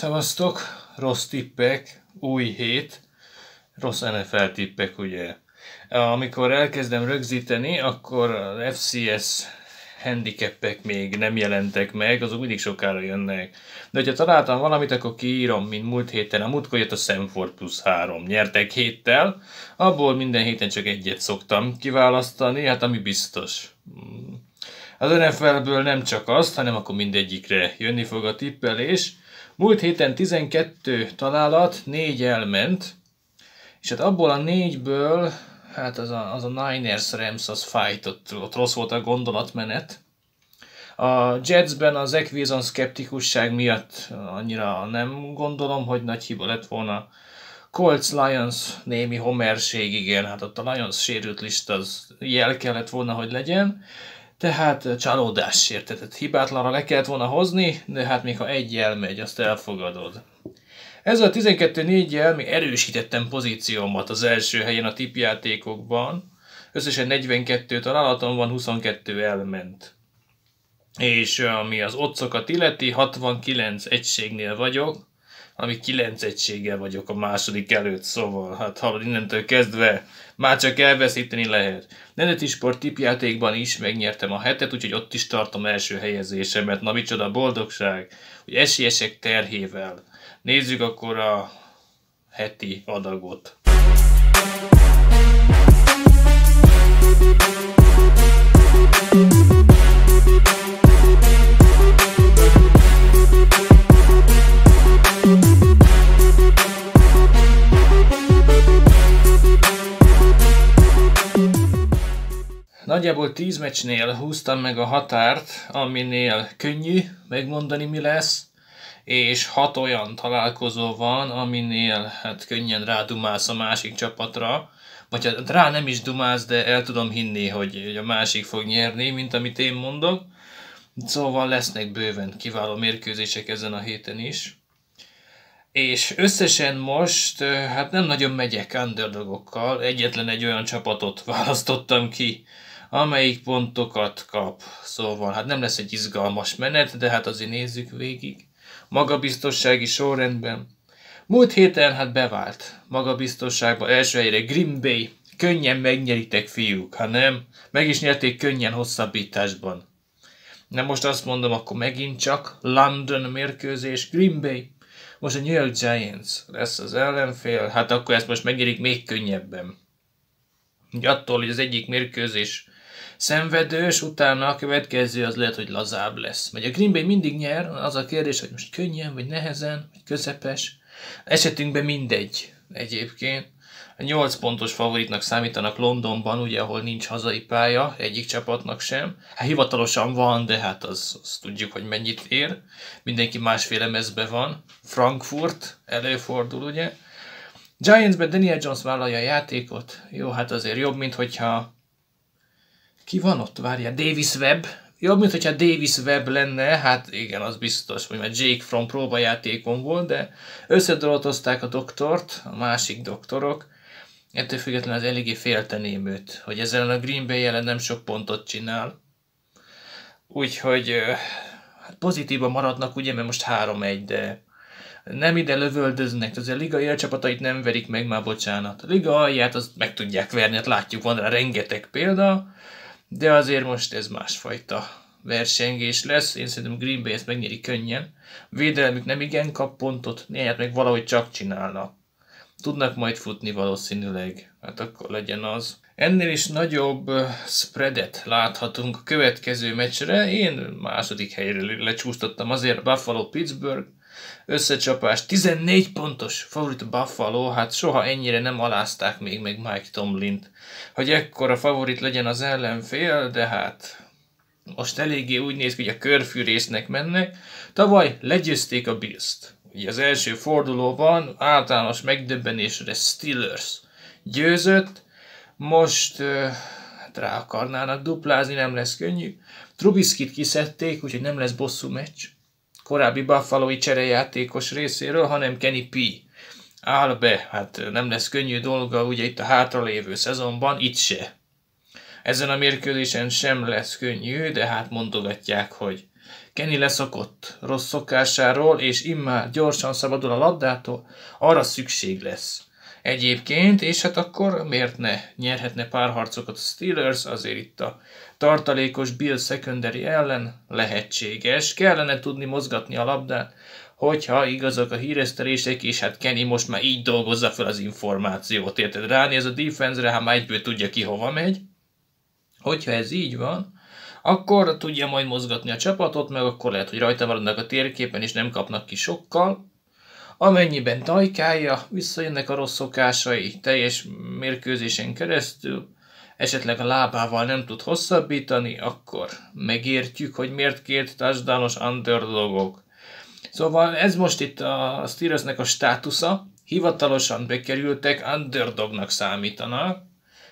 Szevasztok, rossz tippek, új hét, rossz NFL tippek, ugye. Amikor elkezdem rögzíteni, akkor az FCS handicapek még nem jelentek meg, azok mindig sokára jönnek. De hogyha találtam valamit, akkor kiírom, mint múlt héten. A múltkor jött a Sanford plusz 3. Nyertek héttel, abból minden héten csak egyet szoktam kiválasztani, hát ami biztos. Az NFL-ből nem csak azt, hanem akkor mindegyikre jönni fog a tippelés. Múlt héten 12 találat, 4 elment, és hát abból a négyből, hát az a, az a Niners Rams az fight, ott, ott rossz volt a gondolatmenet. A Jetsben az Equizon szkeptikusság miatt annyira nem gondolom, hogy nagy hiba lett volna. Colts Lions némi homerség, igen, hát ott a Lions sérült lista az jel kellett volna, hogy legyen. Tehát csalódás érted, hibátlanra le kellett volna hozni, de hát még ha egy elmegy, azt elfogadod. Ezzel a 12-4-jel még erősítettem pozíciómat az első helyen a tipjátékokban. Összesen 42 találatom van, 22 elment. És ami az otcokat illeti, 69 egységnél vagyok, ami 9 egységgel vagyok a második előtt, szóval hát ha innentől kezdve már csak elveszíteni lehet. Nemzeti sport tipjátékban is megnyertem a hetet, úgyhogy ott is tartom első helyezésemet. Na micsoda boldogság, hogy esélyesek terhével. Nézzük akkor a heti adagot. Nagyjából 10 meccsnél húztam meg a határt, aminél könnyű megmondani mi lesz, és hat olyan találkozó van, aminél hát könnyen rádumálsz a másik csapatra, vagy hát rá nem is dumálsz, de el tudom hinni, hogy, a másik fog nyerni, mint amit én mondok. Szóval lesznek bőven kiváló mérkőzések ezen a héten is. És összesen most, hát nem nagyon megyek underdogokkal, egyetlen egy olyan csapatot választottam ki, amelyik pontokat kap. Szóval hát nem lesz egy izgalmas menet, de hát azért nézzük végig. Magabiztossági sorrendben. Múlt héten hát bevált. Magabiztosságban első helyre Green Bay. Könnyen megnyeritek fiúk, ha nem, meg is nyerték könnyen hosszabbításban. Na most azt mondom, akkor megint csak London mérkőzés, Green Bay. Most a New York Giants lesz az ellenfél, hát akkor ezt most megnyerik még könnyebben. Úgy attól, hogy az egyik mérkőzés szenvedős, utána a következő az lehet, hogy lazább lesz. Vagy a Green Bay mindig nyer, az a kérdés, hogy most könnyen, vagy nehezen, vagy közepes. Esetünkben mindegy egyébként. A 8 pontos favoritnak számítanak Londonban, ugye, ahol nincs hazai pálya, egyik csapatnak sem. Hát hivatalosan van, de hát az, az tudjuk, hogy mennyit ér. Mindenki másféle mezbe van. Frankfurt előfordul, ugye. Giantsben Daniel Jones vállalja a játékot. Jó, hát azért jobb, mint hogyha ki van ott? Várja, Davis Webb. Jobb, mint hogyha Davis Webb lenne, hát igen, az biztos, hogy már Jake From próbajátékon volt, de összedoltozták a doktort, a másik doktorok. Ettől függetlenül az eléggé félteném őt, hogy ezzel a Green Bay jelen nem sok pontot csinál. Úgyhogy hát pozitívan maradnak, ugye, mert most 3-1, de nem ide lövöldöznek, az a liga élcsapatait nem verik meg, már bocsánat. A liga alját azt meg tudják verni, hát látjuk, van rá rengeteg példa, de azért most ez másfajta versengés lesz. Én szerintem Green Bay ezt megnyeri könnyen. Védelmük nem igen kap pontot, néhányat meg valahogy csak csinálnak. Tudnak majd futni valószínűleg, hát akkor legyen az. Ennél is nagyobb spreadet láthatunk a következő meccsre. Én második helyre lecsúsztattam azért Buffalo-Pittsburgh összecsapás. 14 pontos favorit Buffalo, hát soha ennyire nem alázták még meg Mike Tomlint, hogy ekkora favorit legyen az ellenfél, de hát most eléggé úgy néz ki, hogy a körfűrésznek mennek. Tavaly legyőzték a Bills-t. Ugye az első fordulóban általános megdöbbenésre Steelers győzött, most hát rá akarnának duplázni, nem lesz könnyű. Trubiskit kiszedték, úgyhogy nem lesz bosszú meccs korábbi buffalo cserejátékos részéről, hanem Kenny P. áll be, hát nem lesz könnyű dolga ugye itt a hátralévő szezonban, itt se. Ezen a mérkőzésen sem lesz könnyű, de hát mondogatják, hogy Kenny leszokott rossz szokásáról, és immár gyorsan szabadul a labdától, arra szükség lesz. Egyébként, és hát akkor miért ne nyerhetne pár harcokat a Steelers, azért itt a tartalékos Bill secondary ellen lehetséges, kellene tudni mozgatni a labdát, hogyha igazak a híresztelések, és hát Kenny most már így dolgozza fel az információt, érted? ez a defense-re, hát már egyből tudja ki hova megy. Hogyha ez így van, akkor tudja majd mozgatni a csapatot, meg akkor lehet, hogy rajta maradnak a térképen, és nem kapnak ki sokkal. Amennyiben tajkálja, visszajönnek a rossz szokásai teljes mérkőzésen keresztül, esetleg a lábával nem tud hosszabbítani, akkor megértjük, hogy miért két touchdownos underdogok. Szóval ez most itt a Steelersnek a státusza, hivatalosan bekerültek, underdognak számítanak.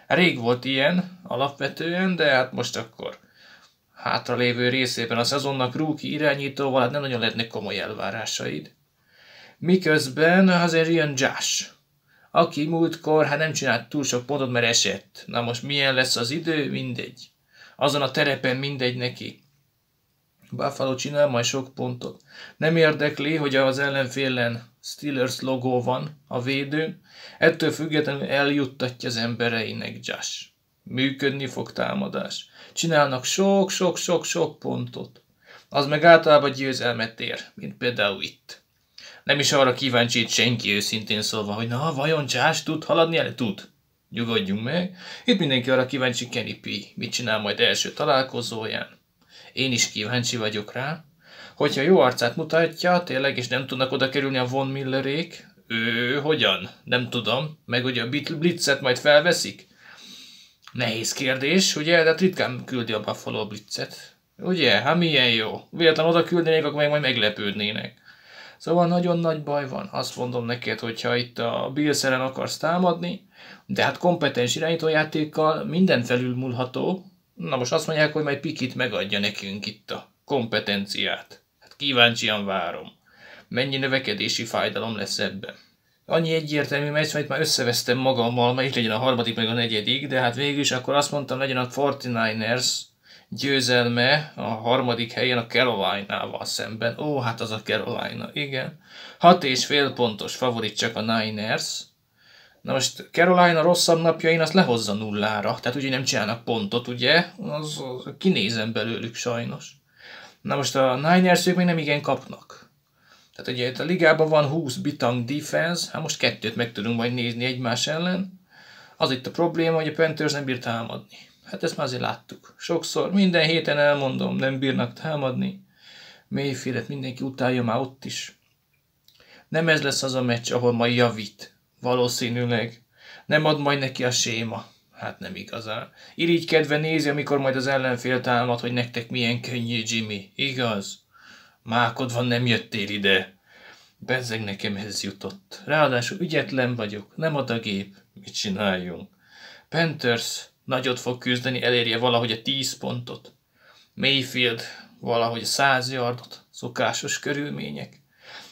Rég volt ilyen alapvetően, de hát most akkor hátralévő részében a szezonnak rúki irányítóval hát nem nagyon lehetnek komoly elvárásaid. Miközben azért jön Josh, aki múltkor hát nem csinált túl sok pontot, mert esett. Na most milyen lesz az idő? Mindegy. Azon a terepen mindegy neki. Buffalo csinál majd sok pontot. Nem érdekli, hogy az ellenfélen Steelers logó van a védőn, ettől függetlenül eljuttatja az embereinek Josh. Működni fog támadás. Csinálnak sok-sok-sok-sok pontot. Az meg általában győzelmet ér, mint például itt. Nem is arra kíváncsi itt senki őszintén szólva, hogy na, vajon Josh tud haladni el? Tud. Nyugodjunk meg. Itt mindenki arra kíváncsi Kenny P. Mit csinál majd első találkozóján. Én is kíváncsi vagyok rá. Hogyha jó arcát mutatja, tényleg, és nem tudnak oda kerülni a Von Millerék, ő hogyan? Nem tudom. Meg ugye a Blitzet majd felveszik? Nehéz kérdés, ugye? De hát ritkán küldi a Buffalo Blitzet. Ugye? Hát milyen jó. Véletlen oda küldenék, akkor meg majd meglepődnének. Szóval nagyon nagy baj van. Azt mondom neked, hogyha itt a Bills akarsz támadni, de hát kompetens irányítójátékkal minden felülmúlható. Na most azt mondják, hogy majd Pikit megadja nekünk itt a kompetenciát. Hát kíváncsian várom. Mennyi növekedési fájdalom lesz ebben. Annyi egyértelmű meccs, mert már összevesztem magammal, melyik legyen a harmadik meg a negyedik, de hát végül is akkor azt mondtam, legyen a 49ers győzelme a harmadik helyen a Carolina-val szemben. Ó, hát az a Carolina, igen. Hat és fél pontos favorit csak a Niners. Na most Carolina rosszabb napjain azt lehozza nullára, tehát ugye nem csinálnak pontot, ugye? Az, az kinézem belőlük sajnos. Na most a Niners ők még nem igen kapnak. Tehát ugye itt a ligában van 20 bitang defense, hát most kettőt meg tudunk majd nézni egymás ellen. Az itt a probléma, hogy a Panthers nem bír támadni. Hát ezt már azért láttuk. Sokszor, minden héten elmondom, nem bírnak támadni. Mayfieldet mindenki utálja már ott is. Nem ez lesz az a meccs, ahol majd javít. Valószínűleg. Nem ad majd neki a séma. Hát nem igazán. Irigy kedve nézi, amikor majd az ellenfél támad, hogy nektek milyen könnyű, Jimmy. Igaz? Mákod van, nem jöttél ide. Bezzeg nekem ez jutott. Ráadásul ügyetlen vagyok, nem ad a gép. Mit csináljunk? Panthers nagyot fog küzdeni, elérje valahogy a 10 pontot. Mayfield valahogy a 100 yardot, szokásos körülmények.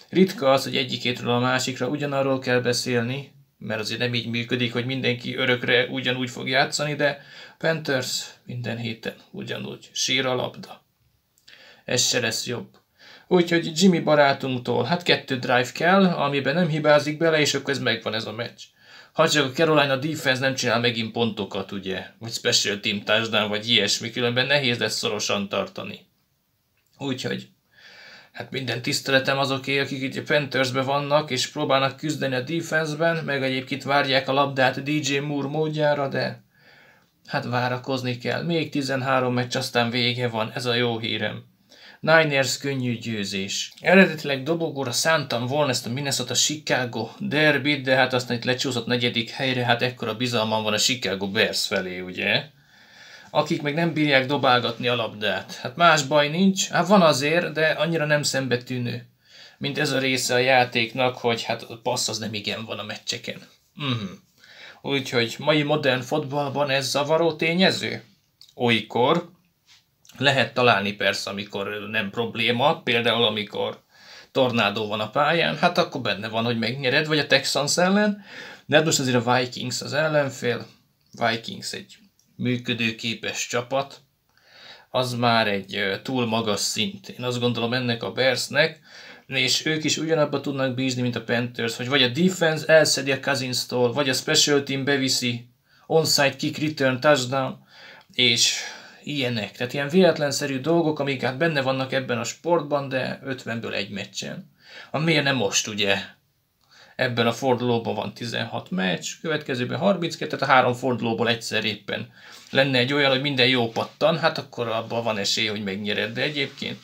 Ritka az, hogy egyikétről a másikra ugyanarról kell beszélni, mert azért nem így működik, hogy mindenki örökre ugyanúgy fog játszani, de Panthers minden héten ugyanúgy sír a labda. Ez se lesz jobb. Úgyhogy Jimmy barátunktól, hát kettő drive kell, amiben nem hibázik bele, és akkor ez megvan ez a meccs. Ha csak a Carolina defense nem csinál megint pontokat, ugye, vagy special team touchdown, vagy ilyesmi, különben nehéz lesz szorosan tartani. Úgyhogy, hát minden tiszteletem azoké, akik itt a Panthersbe vannak, és próbálnak küzdeni a defenseben, meg egyébként várják a labdát DJ Moore módjára, de hát várakozni kell. Még 13 meccs, aztán vége van, ez a jó hírem. Niners könnyű győzés. Eredetileg dobogóra szántam volna ezt a Minnesota Chicago derbyt, de hát aztán itt lecsúszott negyedik helyre, hát ekkora bizalmam van a Chicago Bears felé, ugye? Akik meg nem bírják dobálgatni a labdát. Hát más baj nincs, hát van azért, de annyira nem szembetűnő. Mint ez a része a játéknak, hogy hát a passz az nem igen van a meccseken. Mm. Úgyhogy mai modern fotballban ez zavaró tényező? Olykor, lehet találni persze, amikor nem probléma, például amikor tornádó van a pályán, hát akkor benne van, hogy megnyered, vagy a Texans ellen, de hát most azért a Vikings az ellenfél, Vikings egy működőképes csapat, az már egy túl magas szint. Én azt gondolom ennek a Bearsnek, és ők is ugyanabba tudnak bízni, mint a Panthers, hogy vagy a defense elszedi a Cousins-tól, vagy a special team beviszi onside kick return touchdown, és ilyenek. Tehát ilyen véletlenszerű dolgok, amik hát benne vannak ebben a sportban, de 50-ből egy meccsen. A miért nem most, ugye? Ebben a fordulóban van 16 meccs, következőben 32, tehát a három fordulóból egyszer éppen lenne egy olyan, hogy minden jó pattan, hát akkor abban van esély, hogy megnyered. De egyébként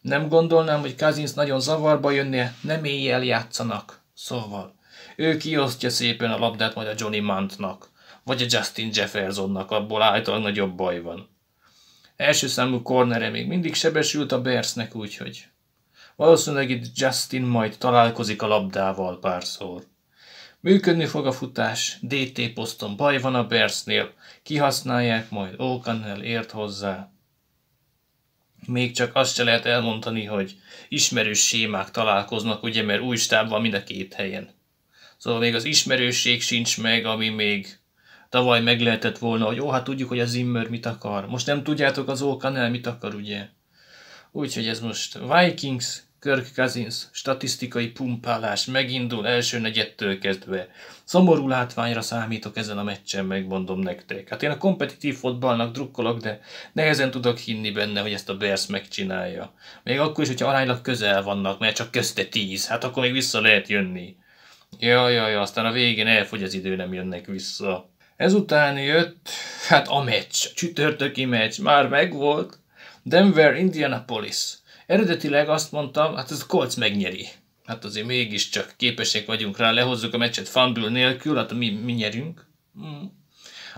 nem gondolnám, hogy Kazins nagyon zavarba jönne, nem éjjel játszanak. Szóval, ő kiosztja szépen a labdát majd a Johnny Mantnak, vagy a Justin Jeffersonnak, abból általában nagyobb baj van. Első számú cornere még mindig sebesült a Bearsnek, úgyhogy valószínűleg itt Justin majd találkozik a labdával párszor. Működni fog a futás, DT poszton baj van a Bearsnél, kihasználják, majd O'Connell ért hozzá. Még csak azt se lehet elmondani, hogy ismerős sémák találkoznak, ugye, mert új stáb van mind a két helyen. Szóval még az ismerősség sincs meg, ami még tavaly meg lehetett volna, hogy jó, hát tudjuk, hogy a Zimmer mit akar. Most nem tudjátok az O'Connell mit akar, ugye? Úgyhogy ez most Vikings, Kirk Cousins, statisztikai pumpálás megindul első negyedtől kezdve. Szomorú látványra számítok ezen a meccsen, megmondom nektek. Hát én a kompetitív fotballnak drukkolok, de nehezen tudok hinni benne, hogy ezt a Bears megcsinálja. Még akkor is, hogyha aránylag közel vannak, mert csak közte tíz, hát akkor még vissza lehet jönni. Ja, ja, ja, aztán a végén elfogy az idő, nem jönnek vissza. Ezután jött, hát a meccs, a csütörtöki meccs, már megvolt. Denver, Indianapolis. Eredetileg azt mondtam, hát ez a Colts megnyeri. Hát azért mégiscsak képesek vagyunk rá, lehozzuk a meccset fumble nélkül, hát mi, mi nyerünk. Hmm.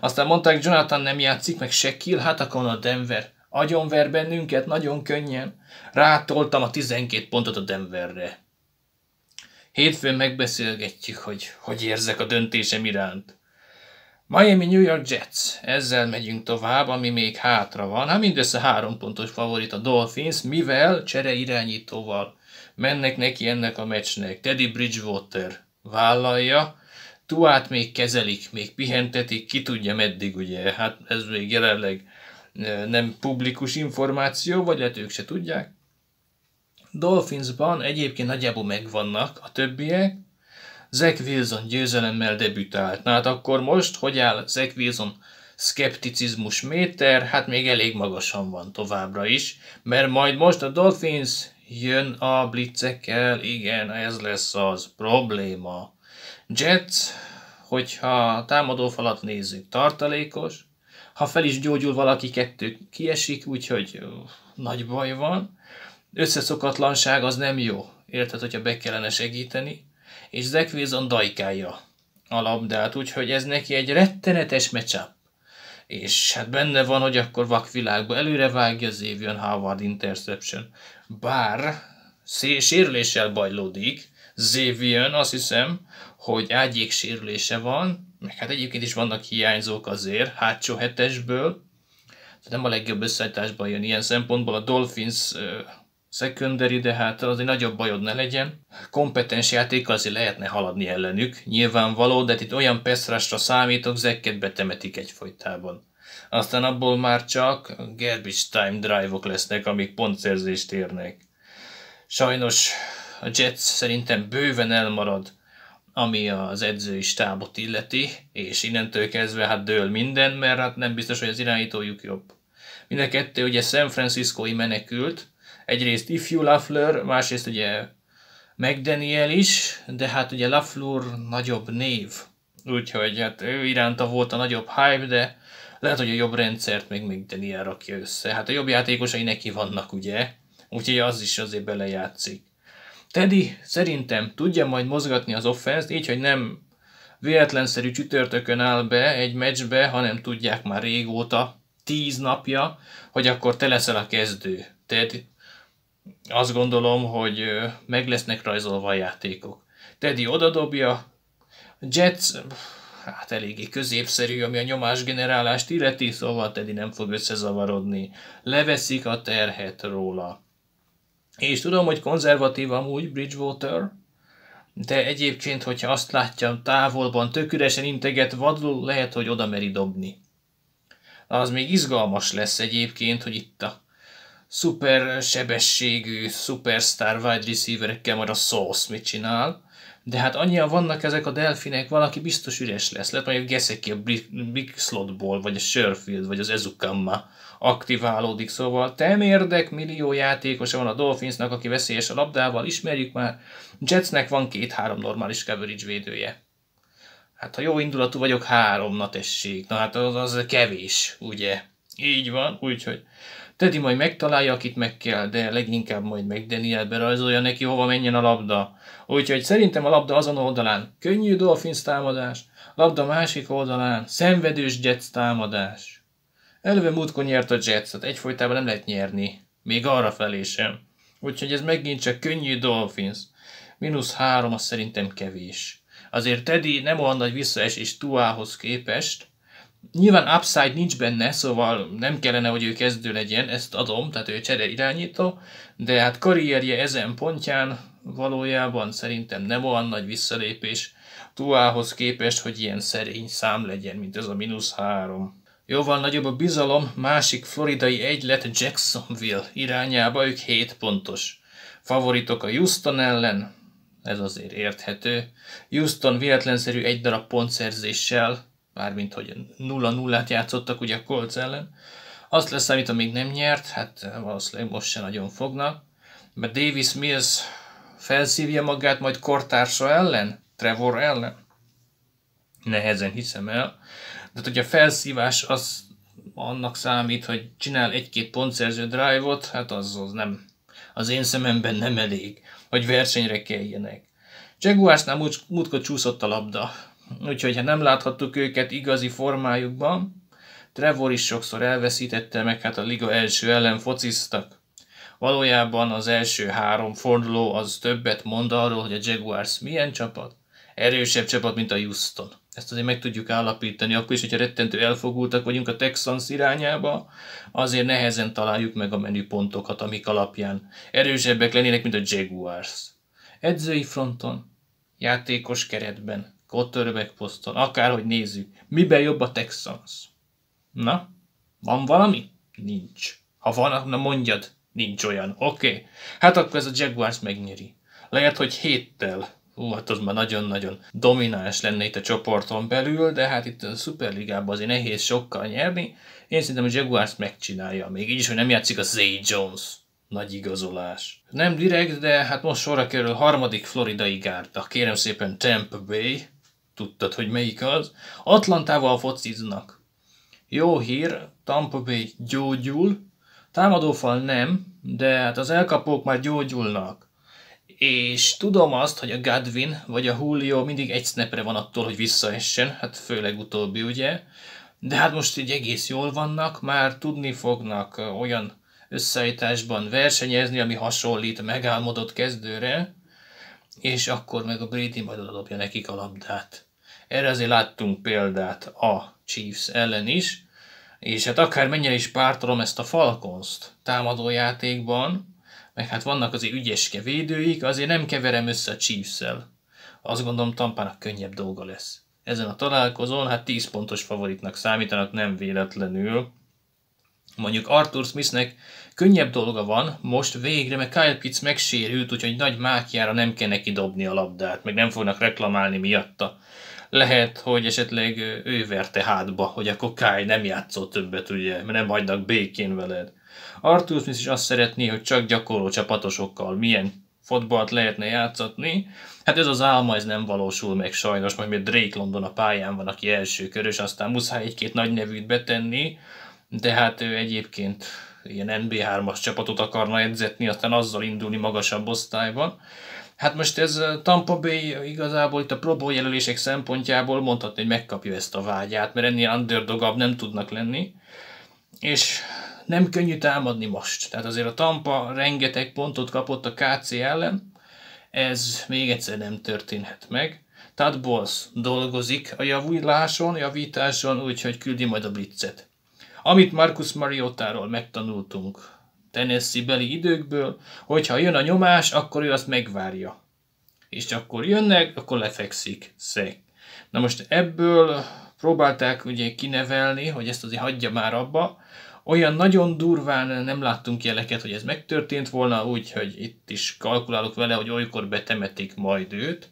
Aztán mondták, Jonathan nem játszik, meg Shekil, hát akkor a Denver agyonver bennünket nagyon könnyen. Rátoltam a 12 pontot a Denverre. Hétfőn megbeszélgetjük, hogy hogy érzek a döntésem iránt. Miami New York Jets. Ezzel megyünk tovább, ami még hátra van. Hát mindössze három pontos favorit a Dolphins, mivel csere irányítóval mennek neki ennek a meccsnek. Teddy Bridgewater vállalja, Tuát még kezelik, még pihentetik, ki tudja meddig, ugye, hát ez még jelenleg nem publikus információ, vagy lehet ők se tudják. Dolphinsban egyébként nagyjából megvannak a többiek, Zach Wilson győzelemmel debütált. Na hát akkor most, hogy áll Zach Wilson szkepticizmus méter, hát még elég magasan van továbbra is, mert majd most a Dolphins jön a blitzekkel, igen, ez lesz az probléma. Jets, hogyha támadó falat nézzük, tartalékos, ha fel is gyógyul valaki, kettő kiesik, úgyhogy nagy baj van. Összeszokatlanság az nem jó, érted, hogyha be kellene segíteni és Zach Wilson dajkálja a labdát, úgyhogy ez neki egy rettenetes matchup. És hát benne van, hogy akkor vakvilágba előre vágja Xavier Howard interception. Bár sérüléssel bajlódik, Xavier azt hiszem, hogy ágyék sérülése van, meg hát egyébként is vannak hiányzók azért, hátsó hetesből, nem a legjobb összeállításban jön ilyen szempontból. A Dolphins secondary, de hát az egy nagyobb bajod ne legyen. Kompetens játék azért lehetne haladni ellenük, nyilvánvaló, de itt olyan peszrásra számítok, zekket betemetik egyfolytában. Aztán abból már csak garbage time drive-ok lesznek, amik pontszerzést érnek. Sajnos a Jets szerintem bőven elmarad, ami az edzői stábot illeti, és innentől kezdve hát dől minden, mert hát nem biztos, hogy az irányítójuk jobb. Mind a kettő ugye San Francisco-i menekült, egyrészt ifjú Lafleur, másrészt ugye McDaniel is, de hát ugye Lafleur nagyobb név, úgyhogy hát ő iránta volt a nagyobb hype, de lehet, hogy a jobb rendszert még McDaniel rakja össze. Hát a jobb játékosai neki vannak, ugye? Úgyhogy az is azért belejátszik. Teddy szerintem tudja majd mozgatni az offense így, hogy nem véletlenszerű csütörtökön áll be egy meccsbe, hanem tudják már régóta, tíz napja, hogy akkor te leszel a kezdő. Tehát azt gondolom, hogy meg lesznek rajzolva a játékok. Teddy odadobja, Jets, hát eléggé középszerű, ami a nyomásgenerálást illeti, szóval Teddy nem fog összezavarodni. Leveszik a terhet róla. És tudom, hogy konzervatív amúgy Bridgewater, de egyébként, hogyha azt látja távolban, tök üresen integet, vadul lehet, hogy oda meri dobni. Az még izgalmas lesz egyébként, hogy itt a szuper sebességű, superstar wide receiverekkel majd a Sauce mit csinál. De hát annyian vannak ezek a delfinek, valaki biztos üres lesz. Lehet mondjuk Geszeki a Big Slotból, vagy a Sherfield, vagy az Ezukamma aktiválódik. Szóval temérdek millió játékosa van a Dolphinsnak, aki veszélyes a labdával, ismerjük már. Jetsnek van két-három normális coverage védője. Hát ha jó indulatú vagyok, három, na tessék. Na hát az, az kevés, ugye? Így van, úgyhogy Teddy majd megtalálja, akit meg kell, de leginkább majd meg Daniel rajzolja neki, hova menjen a labda. Úgyhogy szerintem a labda azon oldalán könnyű Dolphins támadás, labda másik oldalán szenvedős Jets támadás. Eleve múltkor nyert a Jets, tehát egyfolytában nem lehet nyerni. Még arra felé sem. Úgyhogy ez megint csak könnyű Dolphins. Minusz három, az szerintem kevés. Azért Teddy nem olyan nagy visszaesés Tuához képest, Nyilván upside nincs benne, szóval nem kellene, hogy ő kezdő legyen, ezt adom, tehát ő csere irányító, de hát karrierje ezen pontján valójában szerintem nem olyan nagy visszalépés Tuához képest, hogy ilyen szerény szám legyen, mint ez a mínusz három. Jóval nagyobb a bizalom, másik floridai egylet Jacksonville irányába, ők 7 pontos. Favoritok a Houston ellen, ez azért érthető. Houston véletlenszerű egy darab pontszerzéssel, mármint hogy 0-0-át játszottak ugye a Colts ellen. Azt lesz, amit még nem nyert, hát valószínűleg most se nagyon fognak. Mert Davis Mills felszívja magát majd kortársa ellen, Trevor ellen. Nehezen hiszem el. De hogy a felszívás az annak számít, hogy csinál egy-két pontszerző drive-ot, hát az, az nem, az én szememben nem elég, hogy versenyre keljenek. Jaguarsnál múltkor csúszott a labda, Úgyhogy ha nem láthattuk őket igazi formájukban, Trevor is sokszor elveszítette meg, hát a liga első ellen fociztak. Valójában az első három forduló az többet mond arról, hogy a Jaguars milyen csapat, erősebb csapat, mint a Houston. Ezt azért meg tudjuk állapítani, akkor is, hogyha rettentő elfogultak vagyunk a Texans irányába, azért nehezen találjuk meg a menüpontokat, amik alapján erősebbek lennének, mint a Jaguars. Edzői fronton, játékos keretben, quarterback poszton, akárhogy nézzük. Miben jobb a Texans? Na, van valami? Nincs. Ha van, na mondjad, nincs olyan. Oké. Okay. Hát akkor ez a Jaguars megnyeri. Lehet, hogy héttel. Hú, hát az már nagyon-nagyon domináns lenne itt a csoporton belül, de hát itt a Superligában azért nehéz sokkal nyerni. Én szerintem a Jaguars megcsinálja, még így is, hogy nem játszik a Zay Jones. Nagy igazolás. Nem direkt, de hát most sorra kerül harmadik floridai gárda. Kérem szépen Tampa Bay tudtad, hogy melyik az. Atlantával fociznak. Jó hír, Tampa Bay gyógyul, támadófal nem, de hát az elkapók már gyógyulnak. És tudom azt, hogy a Godwin vagy a Julio mindig egy snapre van attól, hogy visszaessen, hát főleg utóbbi ugye. De hát most így egész jól vannak, már tudni fognak olyan összeállításban versenyezni, ami hasonlít megálmodott kezdőre, és akkor meg a Brady majd odadobja nekik a labdát. Erre azért láttunk példát a Chiefs ellen is, és hát akár mennyire is pártolom ezt a Falcons-t támadójátékban, meg hát vannak azért ügyeske védőik, azért nem keverem össze a Chiefs-szel. Azt gondolom Tampának könnyebb dolga lesz. Ezen a találkozón hát 10 pontos favoritnak számítanak nem véletlenül. Mondjuk Arthur Smithnek könnyebb dolga van, most végre, mert Kyle Pitts megsérült, úgyhogy nagy mákjára nem kell neki dobni a labdát, meg nem fognak reklamálni miatta lehet, hogy esetleg ő verte hátba, hogy akkor Kai nem játszol többet, ugye, mert nem hagynak békén veled. Arthur Smith is azt szeretné, hogy csak gyakorló csapatosokkal milyen fotbalt lehetne játszatni. Hát ez az álma, ez nem valósul meg sajnos, majd még Drake London a pályán van, aki első körös, aztán muszáj egy-két nagy nevűt betenni, de hát ő egyébként ilyen NB3-as csapatot akarna edzetni, aztán azzal indulni magasabb osztályban. Hát most ez Tampa Bay igazából itt a Pro jelölések szempontjából mondhatni, hogy megkapja ezt a vágyát, mert ennél underdogabb nem tudnak lenni. És nem könnyű támadni most. Tehát azért a Tampa rengeteg pontot kapott a KC ellen, ez még egyszer nem történhet meg. Tad Bowles dolgozik a javuláson, javításon, úgyhogy küldi majd a blitzet. Amit Marcus Mariottáról megtanultunk Tennessee beli időkből, hogyha jön a nyomás, akkor ő azt megvárja. És akkor jönnek, akkor lefekszik. Szek. Na most ebből próbálták ugye kinevelni, hogy ezt azért hagyja már abba. Olyan nagyon durván nem láttunk jeleket, hogy ez megtörtént volna, úgyhogy itt is kalkulálok vele, hogy olykor betemetik majd őt.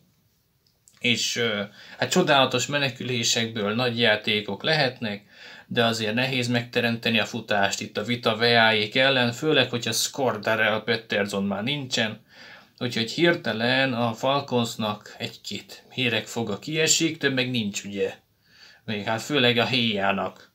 És hát csodálatos menekülésekből nagy játékok lehetnek, de azért nehéz megteremteni a futást itt a Vita Veáék ellen, főleg, hogyha Scordarel Petterzon már nincsen, úgyhogy hirtelen a Falconsnak egy-két hírek foga kiesik, több meg nincs ugye. Még hát főleg a héjának.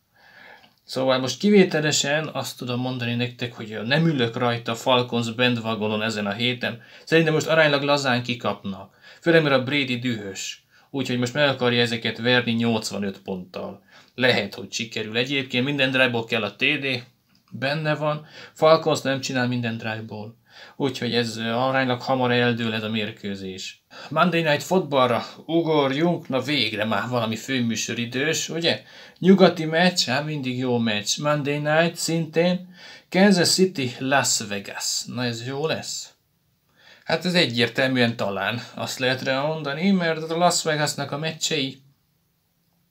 Szóval most kivételesen azt tudom mondani nektek, hogy nem ülök rajta Falcons bandwagonon ezen a héten. Szerintem most aránylag lazán kikapnak. Főleg mert a Brady dühös. Úgyhogy most meg akarja ezeket verni 85 ponttal. Lehet, hogy sikerül. Egyébként minden drive kell a TD, benne van. Falcons nem csinál minden drive-ból. Úgyhogy ez aránylag hamar eldől ez a mérkőzés. Monday Night Footballra ugorjunk, na végre már valami főműsoridős, ugye? Nyugati meccs, hát mindig jó meccs. Monday Night szintén. Kansas City, Las Vegas. Na ez jó lesz? Hát ez egyértelműen talán azt lehet rá mondani, mert a Las Vegasnak a meccsei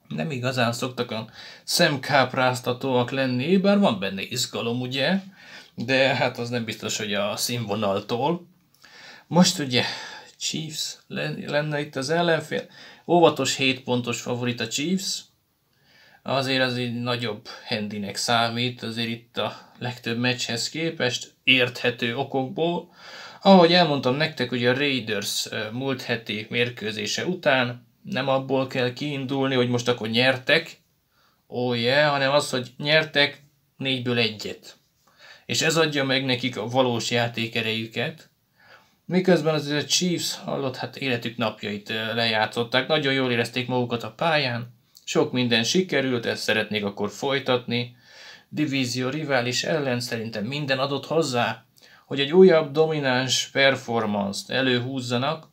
nem igazán szoktak a szemkápráztatóak lenni, bár van benne izgalom, ugye? De hát az nem biztos, hogy a színvonaltól. Most ugye Chiefs lenne itt az ellenfél. Óvatos 7 pontos favorit a Chiefs. Azért az egy nagyobb handinek számít, azért itt a legtöbb meccshez képest, érthető okokból. Ahogy elmondtam nektek, hogy a Raiders múlt heti mérkőzése után nem abból kell kiindulni, hogy most akkor nyertek, ó oh yeah, hanem az, hogy nyertek négyből egyet. És ez adja meg nekik a valós játékerejüket. Miközben az a Chiefs, hallott, hát életük napjait lejátszották, nagyon jól érezték magukat a pályán, sok minden sikerült, ezt szeretnék akkor folytatni. Divízió rivális ellen szerintem minden adott hozzá, hogy egy újabb domináns performance-t előhúzzanak,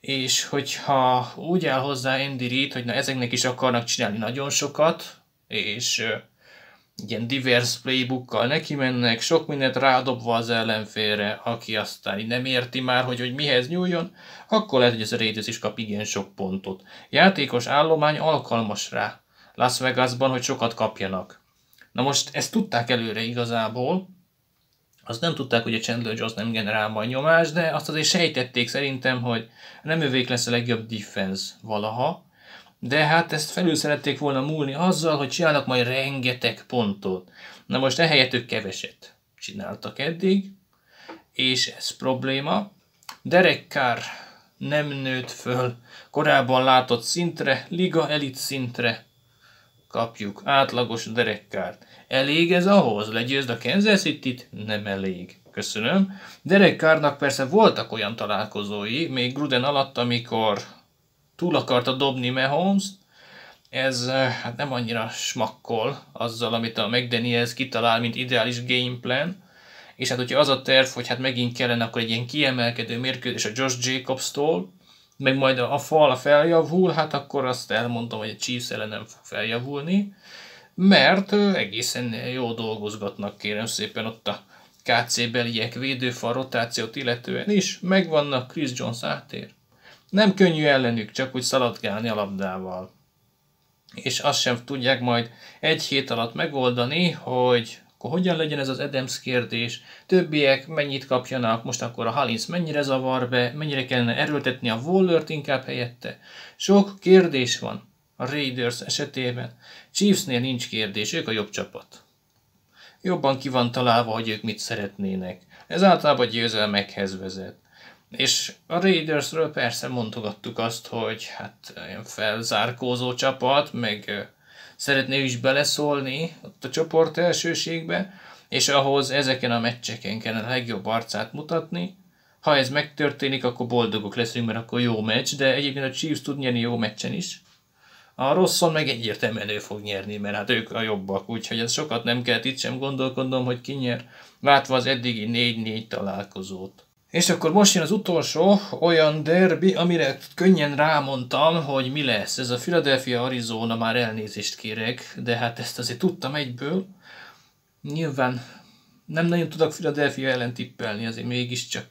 és hogyha úgy áll hozzá Andy Reid, hogy na ezeknek is akarnak csinálni nagyon sokat, és ilyen divers playbookkal neki mennek, sok mindent rádobva az ellenfélre, aki aztán nem érti már, hogy, hogy mihez nyúljon, akkor lehet, hogy ez a Raiders is kap igen sok pontot. Játékos állomány alkalmas rá Las Vegasban, hogy sokat kapjanak. Na most ezt tudták előre igazából, azt nem tudták, hogy a Chandler Jones nem generál majd nyomást, de azt azért sejtették szerintem, hogy nem övék lesz a legjobb defense valaha, de hát ezt felül szerették volna múlni azzal, hogy csinálnak majd rengeteg pontot. Na most ehelyett ők keveset csináltak eddig, és ez probléma. Derek Carr nem nőtt föl korábban látott szintre, liga elit szintre. Kapjuk átlagos Derek Carr-t. Elég ez ahhoz? Legyőzd a Kansas City-t? Nem elég. Köszönöm. Derek Carrnak persze voltak olyan találkozói, még Gruden alatt, amikor túl akarta dobni mahomes ez eh, hát nem annyira smakkol azzal, amit a McDaniels kitalál, mint ideális gameplan. És hát hogyha az a terv, hogy hát megint kellene akkor egy ilyen kiemelkedő mérkőzés a Josh Jacobs-tól, meg majd a fal feljavul, hát akkor azt elmondom, hogy a Chiefs ellen nem fog feljavulni, mert egészen jó dolgozgatnak kérem szépen ott a KC beliek védőfal rotációt illetően is, megvannak, Chris Jones átér. Nem könnyű ellenük, csak úgy szaladgálni a labdával. És azt sem tudják majd egy hét alatt megoldani, hogy akkor hogyan legyen ez az Adams kérdés, többiek mennyit kapjanak, most akkor a Halins mennyire zavar be, mennyire kellene erőltetni a Wallert inkább helyette. Sok kérdés van a Raiders esetében. Chiefsnél nincs kérdés, ők a jobb csapat. Jobban ki van találva, hogy ők mit szeretnének. Ez általában győzelmekhez vezet. És a Raidersről persze mondogattuk azt, hogy hát ilyen felzárkózó csapat, meg szeretné is beleszólni ott a csoport elsőségbe, és ahhoz ezeken a meccseken kell a legjobb arcát mutatni. Ha ez megtörténik, akkor boldogok leszünk, mert akkor jó meccs, de egyébként a Chiefs tud nyerni jó meccsen is. A rosszon meg egyértelműen ő fog nyerni, mert hát ők a jobbak, úgyhogy ez sokat nem kell itt sem gondolkodnom, hogy ki nyer, látva az eddigi 4-4 találkozót. És akkor most jön az utolsó olyan derbi, amire könnyen rámondtam, hogy mi lesz. Ez a Philadelphia-Arizona, már elnézést kérek, de hát ezt azért tudtam egyből. Nyilván nem nagyon tudok Philadelphia ellen tippelni, azért mégiscsak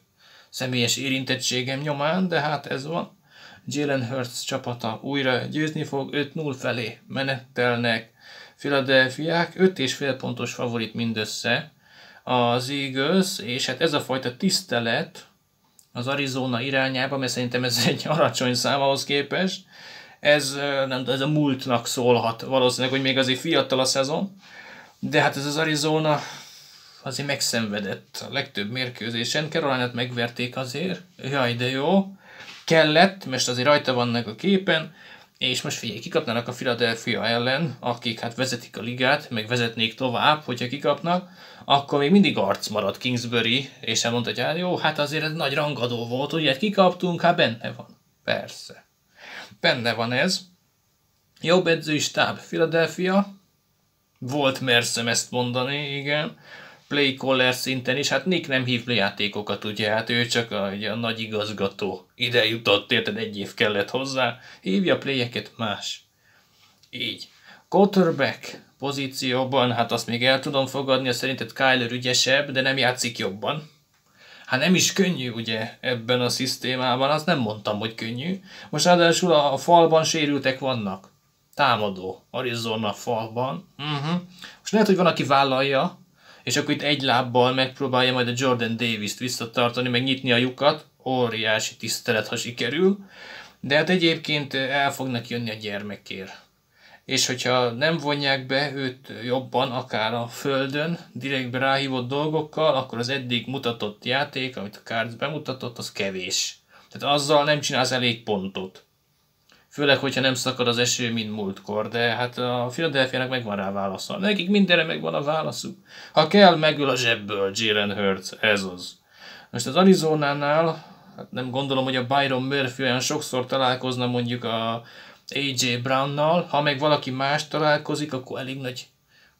személyes érintettségem nyomán, de hát ez van. Jalen Hurts csapata újra győzni fog, 5-0 felé menettelnek. Philadelphiák 5,5 pontos favorit mindössze az Eagles, és hát ez a fajta tisztelet az Arizona irányába, mert szerintem ez egy alacsony szám ahhoz képest, ez, nem, ez a múltnak szólhat valószínűleg, hogy még azért fiatal a szezon, de hát ez az Arizona azért megszenvedett a legtöbb mérkőzésen. carolina megverték azért, jaj de jó, kellett, most azért rajta vannak a képen, és most figyelj, kikapnának a Philadelphia ellen, akik hát vezetik a ligát, meg vezetnék tovább, hogyha kikapnak, akkor még mindig arc marad Kingsbury, és elmondta, hogy hát jó, hát azért ez nagy rangadó volt, ugye hát kikaptunk, hát benne van. Persze. Benne van ez. Jobb edzői stáb Philadelphia, volt merszem ezt mondani, igen play caller szinten is, hát Nick nem hív játékokat, ugye, hát ő csak a, ugye, a nagy igazgató. Ide jutott, érted, egy év kellett hozzá, hívja playeket más. Így. Quarterback pozícióban, hát azt még el tudom fogadni, szerinted Kyler ügyesebb, de nem játszik jobban. Hát nem is könnyű, ugye, ebben a szisztémában, azt nem mondtam, hogy könnyű. Most ráadásul a, a falban sérültek vannak. Támadó, Arizona falban. Uh-huh. Most lehet, hogy van, aki vállalja, és akkor itt egy lábbal megpróbálja majd a Jordan Davis-t visszatartani, meg nyitni a lyukat, óriási tisztelet, ha sikerül, de hát egyébként el fognak jönni a gyermekért. És hogyha nem vonják be őt jobban, akár a földön, direktbe ráhívott dolgokkal, akkor az eddig mutatott játék, amit a Cards bemutatott, az kevés. Tehát azzal nem csinálsz elég pontot. Főleg, hogyha nem szakad az eső, mint múltkor, de hát a Philadelphia-nak megvan rá válasza. Nekik mindenre megvan a válaszuk. Ha kell, megül a zsebből Jalen Hurts, ez az. Most az Arizonánál, hát nem gondolom, hogy a Byron Murphy olyan sokszor találkozna mondjuk a AJ Brownnal, ha meg valaki más találkozik, akkor elég nagy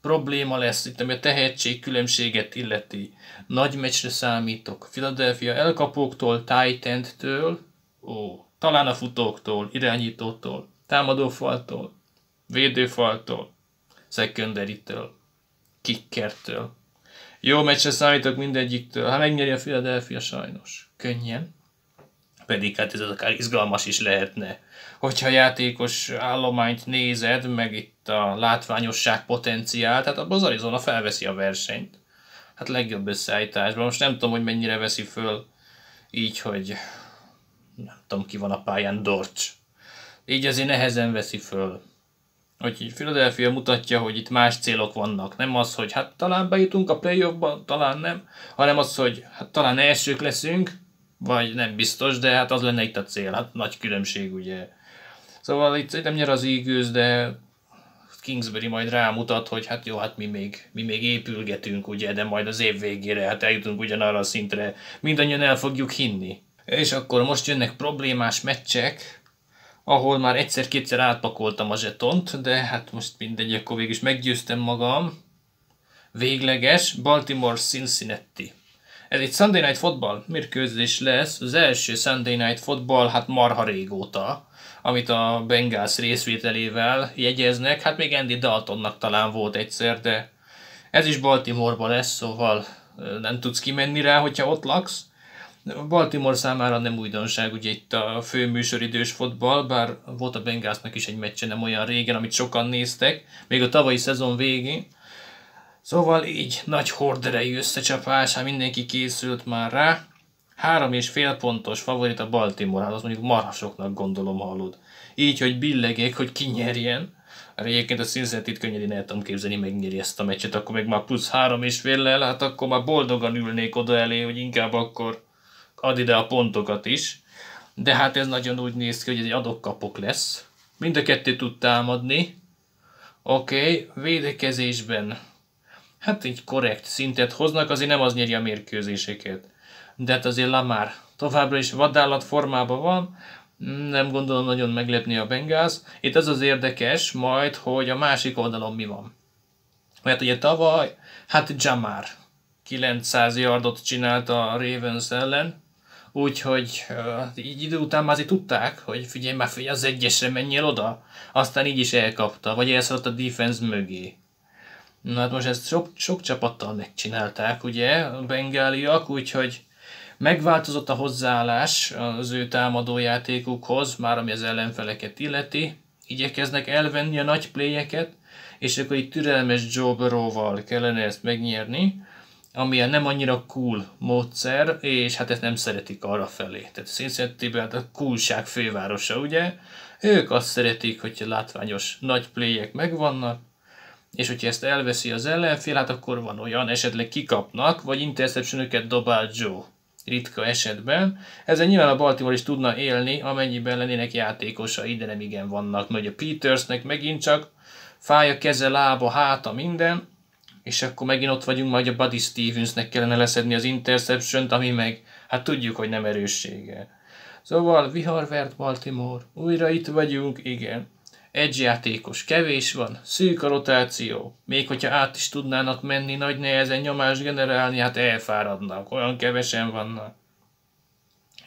probléma lesz, itt ami a tehetség különbséget illeti. Nagy meccsre számítok. Philadelphia elkapóktól, Titan-től, ó, talán a futóktól, irányítótól, támadófaltól, védőfaltól, secondary-től, kickertől. Jó meccsre számítok mindegyiktől, ha megnyeri a Philadelphia sajnos. Könnyen. Pedig hát ez akár izgalmas is lehetne. Hogyha játékos állományt nézed, meg itt a látványosság potenciál, tehát abban az Arizona felveszi a versenyt. Hát legjobb összeállításban. Most nem tudom, hogy mennyire veszi föl így, hogy nem tudom ki van a pályán, Dorcs. Így azért nehezen veszi föl. Úgyhogy Philadelphia mutatja, hogy itt más célok vannak. Nem az, hogy hát talán bejutunk a playoffba, talán nem, hanem az, hogy hát talán elsők leszünk, vagy nem biztos, de hát az lenne itt a cél. Hát nagy különbség, ugye. Szóval itt nem nyer az Eagles, de Kingsbury majd rámutat, hogy hát jó, hát mi még, mi még épülgetünk, ugye, de majd az év végére hát eljutunk ugyanarra a szintre, mindannyian el fogjuk hinni. És akkor most jönnek problémás meccsek, ahol már egyszer-kétszer átpakoltam a zsetont, de hát most mindegy, akkor végül is meggyőztem magam. Végleges Baltimore Cincinnati. Ez egy Sunday Night Football mérkőzés lesz, az első Sunday Night Football, hát marha régóta, amit a Bengals részvételével jegyeznek, hát még Andy Daltonnak talán volt egyszer, de ez is Baltimore-ban lesz, szóval nem tudsz kimenni rá, hogyha ott laksz. Baltimore számára nem újdonság, ugye itt a fő műsoridős fotball, bár volt a Bengalsnak is egy meccse nem olyan régen, amit sokan néztek, még a tavalyi szezon végén. Szóval így nagy horderei összecsapás, hát mindenki készült már rá. Három és fél pontos favorit a Baltimore, hát azt mondjuk marhasoknak gondolom hallod. Így, hogy billegek, hogy ki nyerjen. Egyébként a Cincinnati-t könnyedén el tudom képzelni, megnyeri ezt a meccset, akkor meg már plusz három és féllel, hát akkor már boldogan ülnék oda elé, hogy inkább akkor ad ide a pontokat is, de hát ez nagyon úgy néz ki, hogy ez egy adok-kapok lesz. Mind a kettő tud támadni. Oké, okay, védekezésben hát egy korrekt szintet hoznak, azért nem az nyeri a mérkőzéseket. De hát azért Lamar továbbra is vadállat formában van, nem gondolom nagyon meglepni a Bengáz. Itt az az érdekes majd, hogy a másik oldalon mi van. Mert ugye tavaly, hát Jamar 900 yardot csinált a Ravens ellen, Úgyhogy így idő után már azért tudták, hogy figyelj már, figyelj, az egyesre menjél oda. Aztán így is elkapta, vagy elszaladt a defense mögé. Na hát most ezt sok, sok csapattal megcsinálták, ugye, a bengáliak, úgyhogy Megváltozott a hozzáállás az ő támadójátékukhoz, már ami az ellenfeleket illeti. Igyekeznek elvenni a nagy pléjeket, és akkor itt türelmes Joe Burrow-val kellene ezt megnyerni, ami nem annyira cool módszer, és hát ezt nem szeretik arra felé. Tehát cincinnati hát a coolság fővárosa, ugye? Ők azt szeretik, hogyha látványos nagy pléjek megvannak, és hogyha ezt elveszi az ellenfél, hát akkor van olyan, esetleg kikapnak, vagy interceptionöket dobál Joe. Ritka esetben. Ezzel nyilván a Baltimore is tudna élni, amennyiben lennének játékosai, de nem igen vannak. Nagy a Petersnek megint csak fáj a keze, lába, háta, minden, és akkor megint ott vagyunk, majd a Buddy Stevensnek kellene leszedni az interception ami meg, hát tudjuk, hogy nem erőssége. Szóval viharvert Baltimore, újra itt vagyunk, igen. Egy játékos kevés van, szűk a rotáció, még hogyha át is tudnának menni nagy nehezen nyomás generálni, hát elfáradnak, olyan kevesen vannak.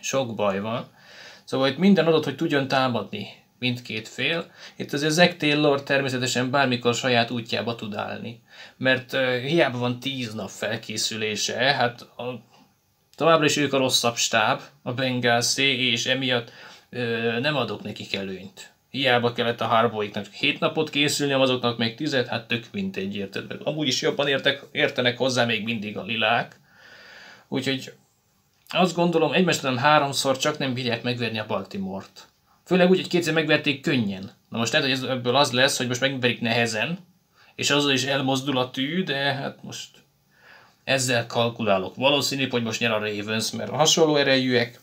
Sok baj van. Szóval itt minden adott, hogy tudjon támadni mindkét fél. Itt azért Zack Taylor természetesen bármikor saját útjába tud állni. Mert uh, hiába van tíz nap felkészülése, hát a, továbbra is ők a rosszabb stáb, a Bengalsé, és emiatt uh, nem adok nekik előnyt. Hiába kellett a Harboiknak 7 napot készülni, azoknak meg tizet, hát tök mindegy, érted meg. Amúgy is jobban értek, értenek hozzá még mindig a lilák. Úgyhogy azt gondolom, egymástán háromszor csak nem bírják megverni a Baltimore-t. Főleg úgy, hogy kétszer megverték könnyen. Na most lehet, hogy ebből az lesz, hogy most megverik nehezen, és azzal is elmozdul a tű, de hát most ezzel kalkulálok. Valószínű, hogy most nyer a Ravens, mert hasonló erejűek,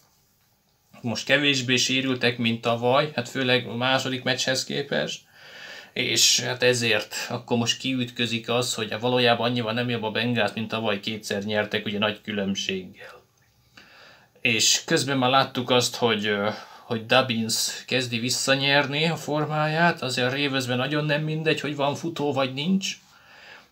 most kevésbé sérültek, mint tavaly, hát főleg a második meccshez képest, és hát ezért akkor most kiütközik az, hogy valójában annyival nem jobb a Bengals, mint tavaly kétszer nyertek, ugye nagy különbséggel. És közben már láttuk azt, hogy hogy Dubbins kezdi visszanyerni a formáját, azért Ravensben nagyon nem mindegy, hogy van futó vagy nincs,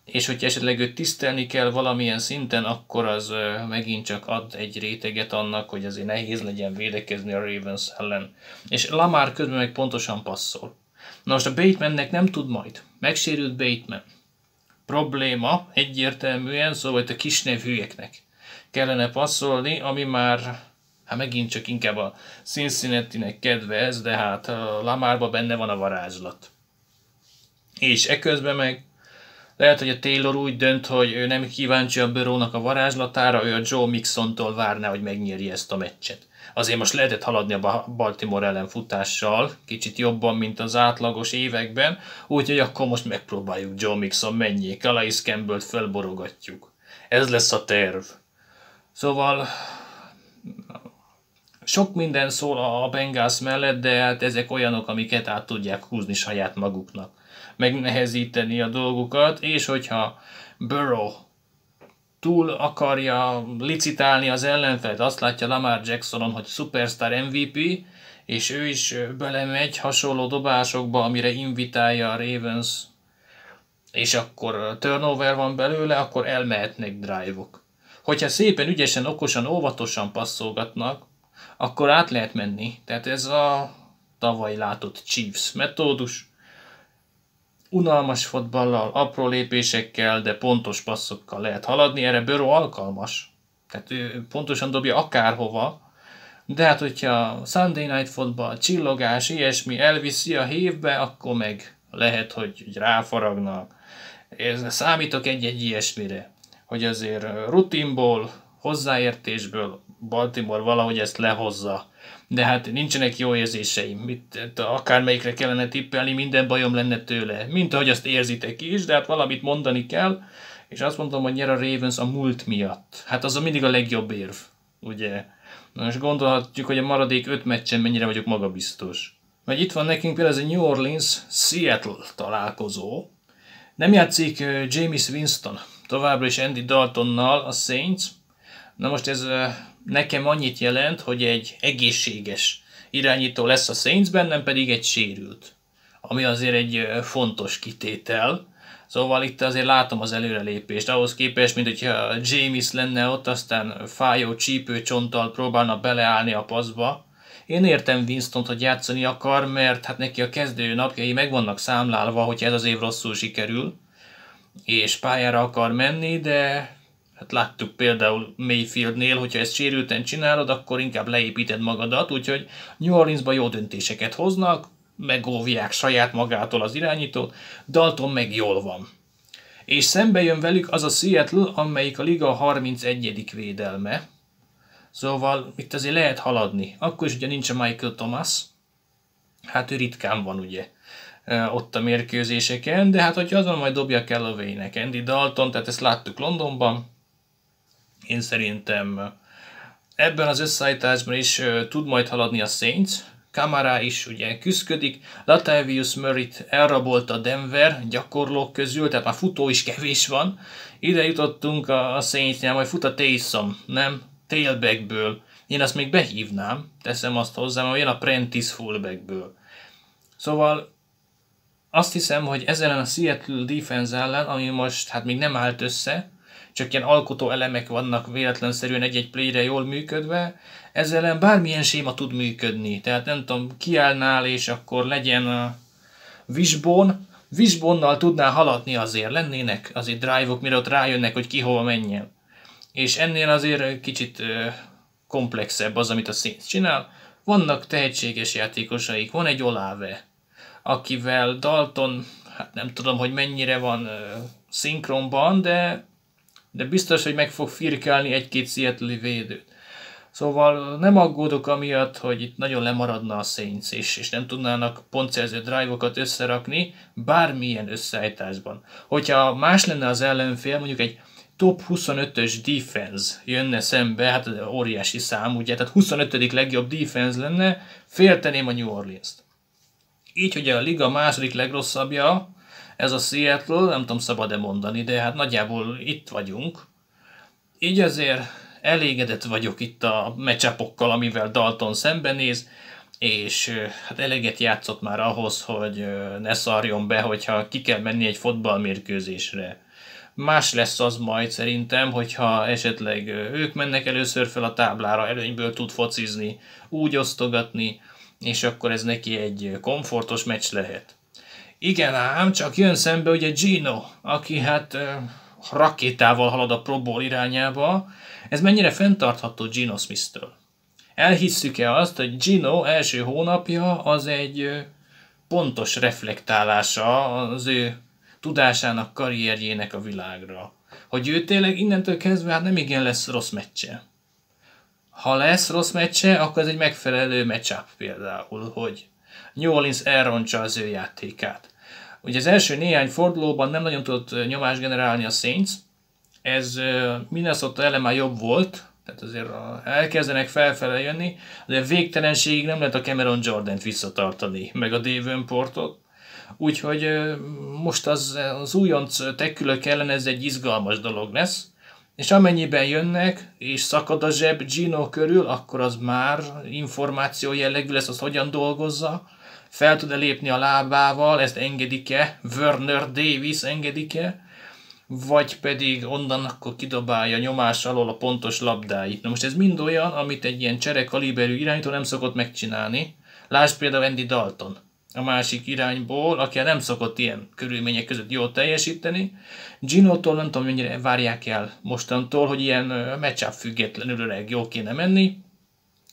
és hogyha esetleg őt tisztelni kell valamilyen szinten, akkor az megint csak ad egy réteget annak, hogy azért nehéz legyen védekezni a Ravens ellen. És Lamar közben meg pontosan passzol. Na most a Batemannek nem tud majd. Megsérült Bateman. Probléma egyértelműen, szóval itt a kisnev hülyeknek kellene passzolni, ami már hát megint csak inkább a Cincinnati-nek kedvez, de hát Lamárba benne van a varázslat. És eközben meg lehet, hogy a Taylor úgy dönt, hogy ő nem kíváncsi a Burrownak a varázslatára, ő a Joe Mixontól várná, hogy megnyeri ezt a meccset. Azért most lehetett haladni a Baltimore ellen futással, kicsit jobban, mint az átlagos években, úgyhogy akkor most megpróbáljuk Joe Mixon mennyi, Calais campbell felborogatjuk. Ez lesz a terv. Szóval sok minden szól a Bengals mellett, de hát ezek olyanok, amiket át tudják húzni saját maguknak. Megnehezíteni a dolgukat, és hogyha Burrow túl akarja licitálni az ellenfelt, azt látja Lamar Jacksonon, hogy superstar MVP, és ő is belemegy hasonló dobásokba, amire invitálja a Ravens, és akkor turnover van belőle, akkor elmehetnek drive-ok. Hogyha szépen, ügyesen, okosan, óvatosan passzolgatnak, akkor át lehet menni. Tehát ez a tavaly látott Chiefs metódus. Unalmas fotballal, apró lépésekkel, de pontos passzokkal lehet haladni, erre Burrow alkalmas. Tehát ő pontosan dobja akárhova, de hát hogyha Sunday Night Football, csillogás, ilyesmi elviszi a hévbe, akkor meg lehet, hogy ráfaragnak. Ez, számítok egy-egy ilyesmire, hogy azért rutinból, hozzáértésből Baltimore valahogy ezt lehozza. De hát nincsenek jó érzéseim. Mit, hát akármelyikre kellene tippelni, minden bajom lenne tőle. Mint ahogy azt érzitek is, de hát valamit mondani kell. És azt mondom, hogy nyer a Ravens a múlt miatt. Hát az a mindig a legjobb érv, ugye? Na most gondolhatjuk, hogy a maradék öt meccsen mennyire vagyok magabiztos. Mert itt van nekünk például ez a New Orleans-Seattle találkozó. Nem játszik James Winston, továbbra is Andy Daltonnal a Saints. Na most ez nekem annyit jelent, hogy egy egészséges irányító lesz a Saints bennem pedig egy sérült. Ami azért egy fontos kitétel. Szóval itt azért látom az előrelépést, ahhoz képest, mint hogyha James lenne ott, aztán fájó csípőcsonttal próbálna beleállni a paszba. Én értem Winston, hogy játszani akar, mert hát neki a kezdő napjai meg vannak számlálva, hogyha ez az év rosszul sikerül, és pályára akar menni, de Hát láttuk például Mayfieldnél, hogyha ezt sérülten csinálod, akkor inkább leépíted magadat, úgyhogy New Orleansban jó döntéseket hoznak, megóvják saját magától az irányítót, Dalton meg jól van. És szembe jön velük az a Seattle, amelyik a liga 31. védelme, Szóval itt azért lehet haladni. Akkor is ugye nincs a Michael Thomas, hát ő ritkán van ugye ott a mérkőzéseken, de hát hogyha azon majd dobja Callaway-nek Andy Dalton, tehát ezt láttuk Londonban, én szerintem ebben az összeállításban is tud majd haladni a Saints, Kamara is ugye küzdködik, Latavius Murray-t elrabolta Denver gyakorlók közül, tehát már futó is kevés van. Ide jutottunk a, a Saints-nél, majd fut a Taysom, nem? Tailbackből. Én azt még behívnám, teszem azt hozzá, mert jön a Prentice fullbackből. Szóval azt hiszem, hogy ezzel a Seattle defense ellen, ami most hát még nem állt össze, csak ilyen alkotó elemek vannak véletlenszerűen egy-egy playre jól működve, ezzel ellen bármilyen séma tud működni. Tehát nem tudom, kiállnál, és akkor legyen a Wishbone, Wishbone-nal tudnál haladni azért, lennének azért drive-ok, mire ott rájönnek, hogy ki hova menjen. És ennél azért kicsit komplexebb az, amit a Saints csinál. Vannak tehetséges játékosaik, van egy Olave, akivel Dalton, hát nem tudom, hogy mennyire van szinkronban, de, de biztos, hogy meg fog firkálni egy-két Seattle védőt. Szóval nem aggódok amiatt, hogy itt nagyon lemaradna a Saints, és, és nem tudnának pontszerző drive-okat összerakni bármilyen összeállításban. Hogyha más lenne az ellenfél, mondjuk egy top 25-ös defense jönne szembe, hát óriási szám, ugye, tehát 25. legjobb defense lenne, félteném a New Orleans-t. Így, hogy a liga második legrosszabbja, ez a Seattle, nem tudom szabad-e mondani, de hát nagyjából itt vagyunk. Így azért elégedett vagyok itt a mecsapokkal, amivel Dalton szembenéz, és hát eleget játszott már ahhoz, hogy ne szarjon be, hogyha ki kell menni egy fotballmérkőzésre. Más lesz az majd szerintem, hogyha esetleg ők mennek először fel a táblára, előnyből tud focizni, úgy osztogatni, és akkor ez neki egy komfortos meccs lehet. Igen ám, csak jön szembe ugye Gino, aki hát rakétával halad a Pro Bowl irányába. Ez mennyire fenntartható Gino Smith-től? Elhisszük-e azt, hogy Gino első hónapja az egy pontos reflektálása az ő tudásának, karrierjének a világra. Hogy ő tényleg innentől kezdve hát nem igen lesz rossz meccse. Ha lesz rossz meccse, akkor ez egy megfelelő matchup például, hogy New Orleans elrontsa az ő játékát. Ugye az első néhány fordulóban nem nagyon tudott nyomást generálni a Saints, ez Minnesota ellen már jobb volt, tehát azért elkezdenek felfele jönni, de végtelenségig nem lehet a Cameron Jordan-t visszatartani, meg a Davenportot, Úgyhogy most az, az újonc tekülök ellen ez egy izgalmas dolog lesz, és amennyiben jönnek, és szakad a zseb Gino körül, akkor az már információ jellegű lesz, az hogyan dolgozza, fel tud-e lépni a lábával, ezt engedik-e, Werner Davis engedik-e, vagy pedig onnan akkor kidobálja nyomás alól a pontos labdáit. Na most ez mind olyan, amit egy ilyen csere kaliberű irányító nem szokott megcsinálni. Lásd például Andy Dalton a másik irányból, aki nem szokott ilyen körülmények között jól teljesíteni. Gino-tól nem tudom, mennyire várják el mostantól, hogy ilyen matchup függetlenül öreg jól kéne menni.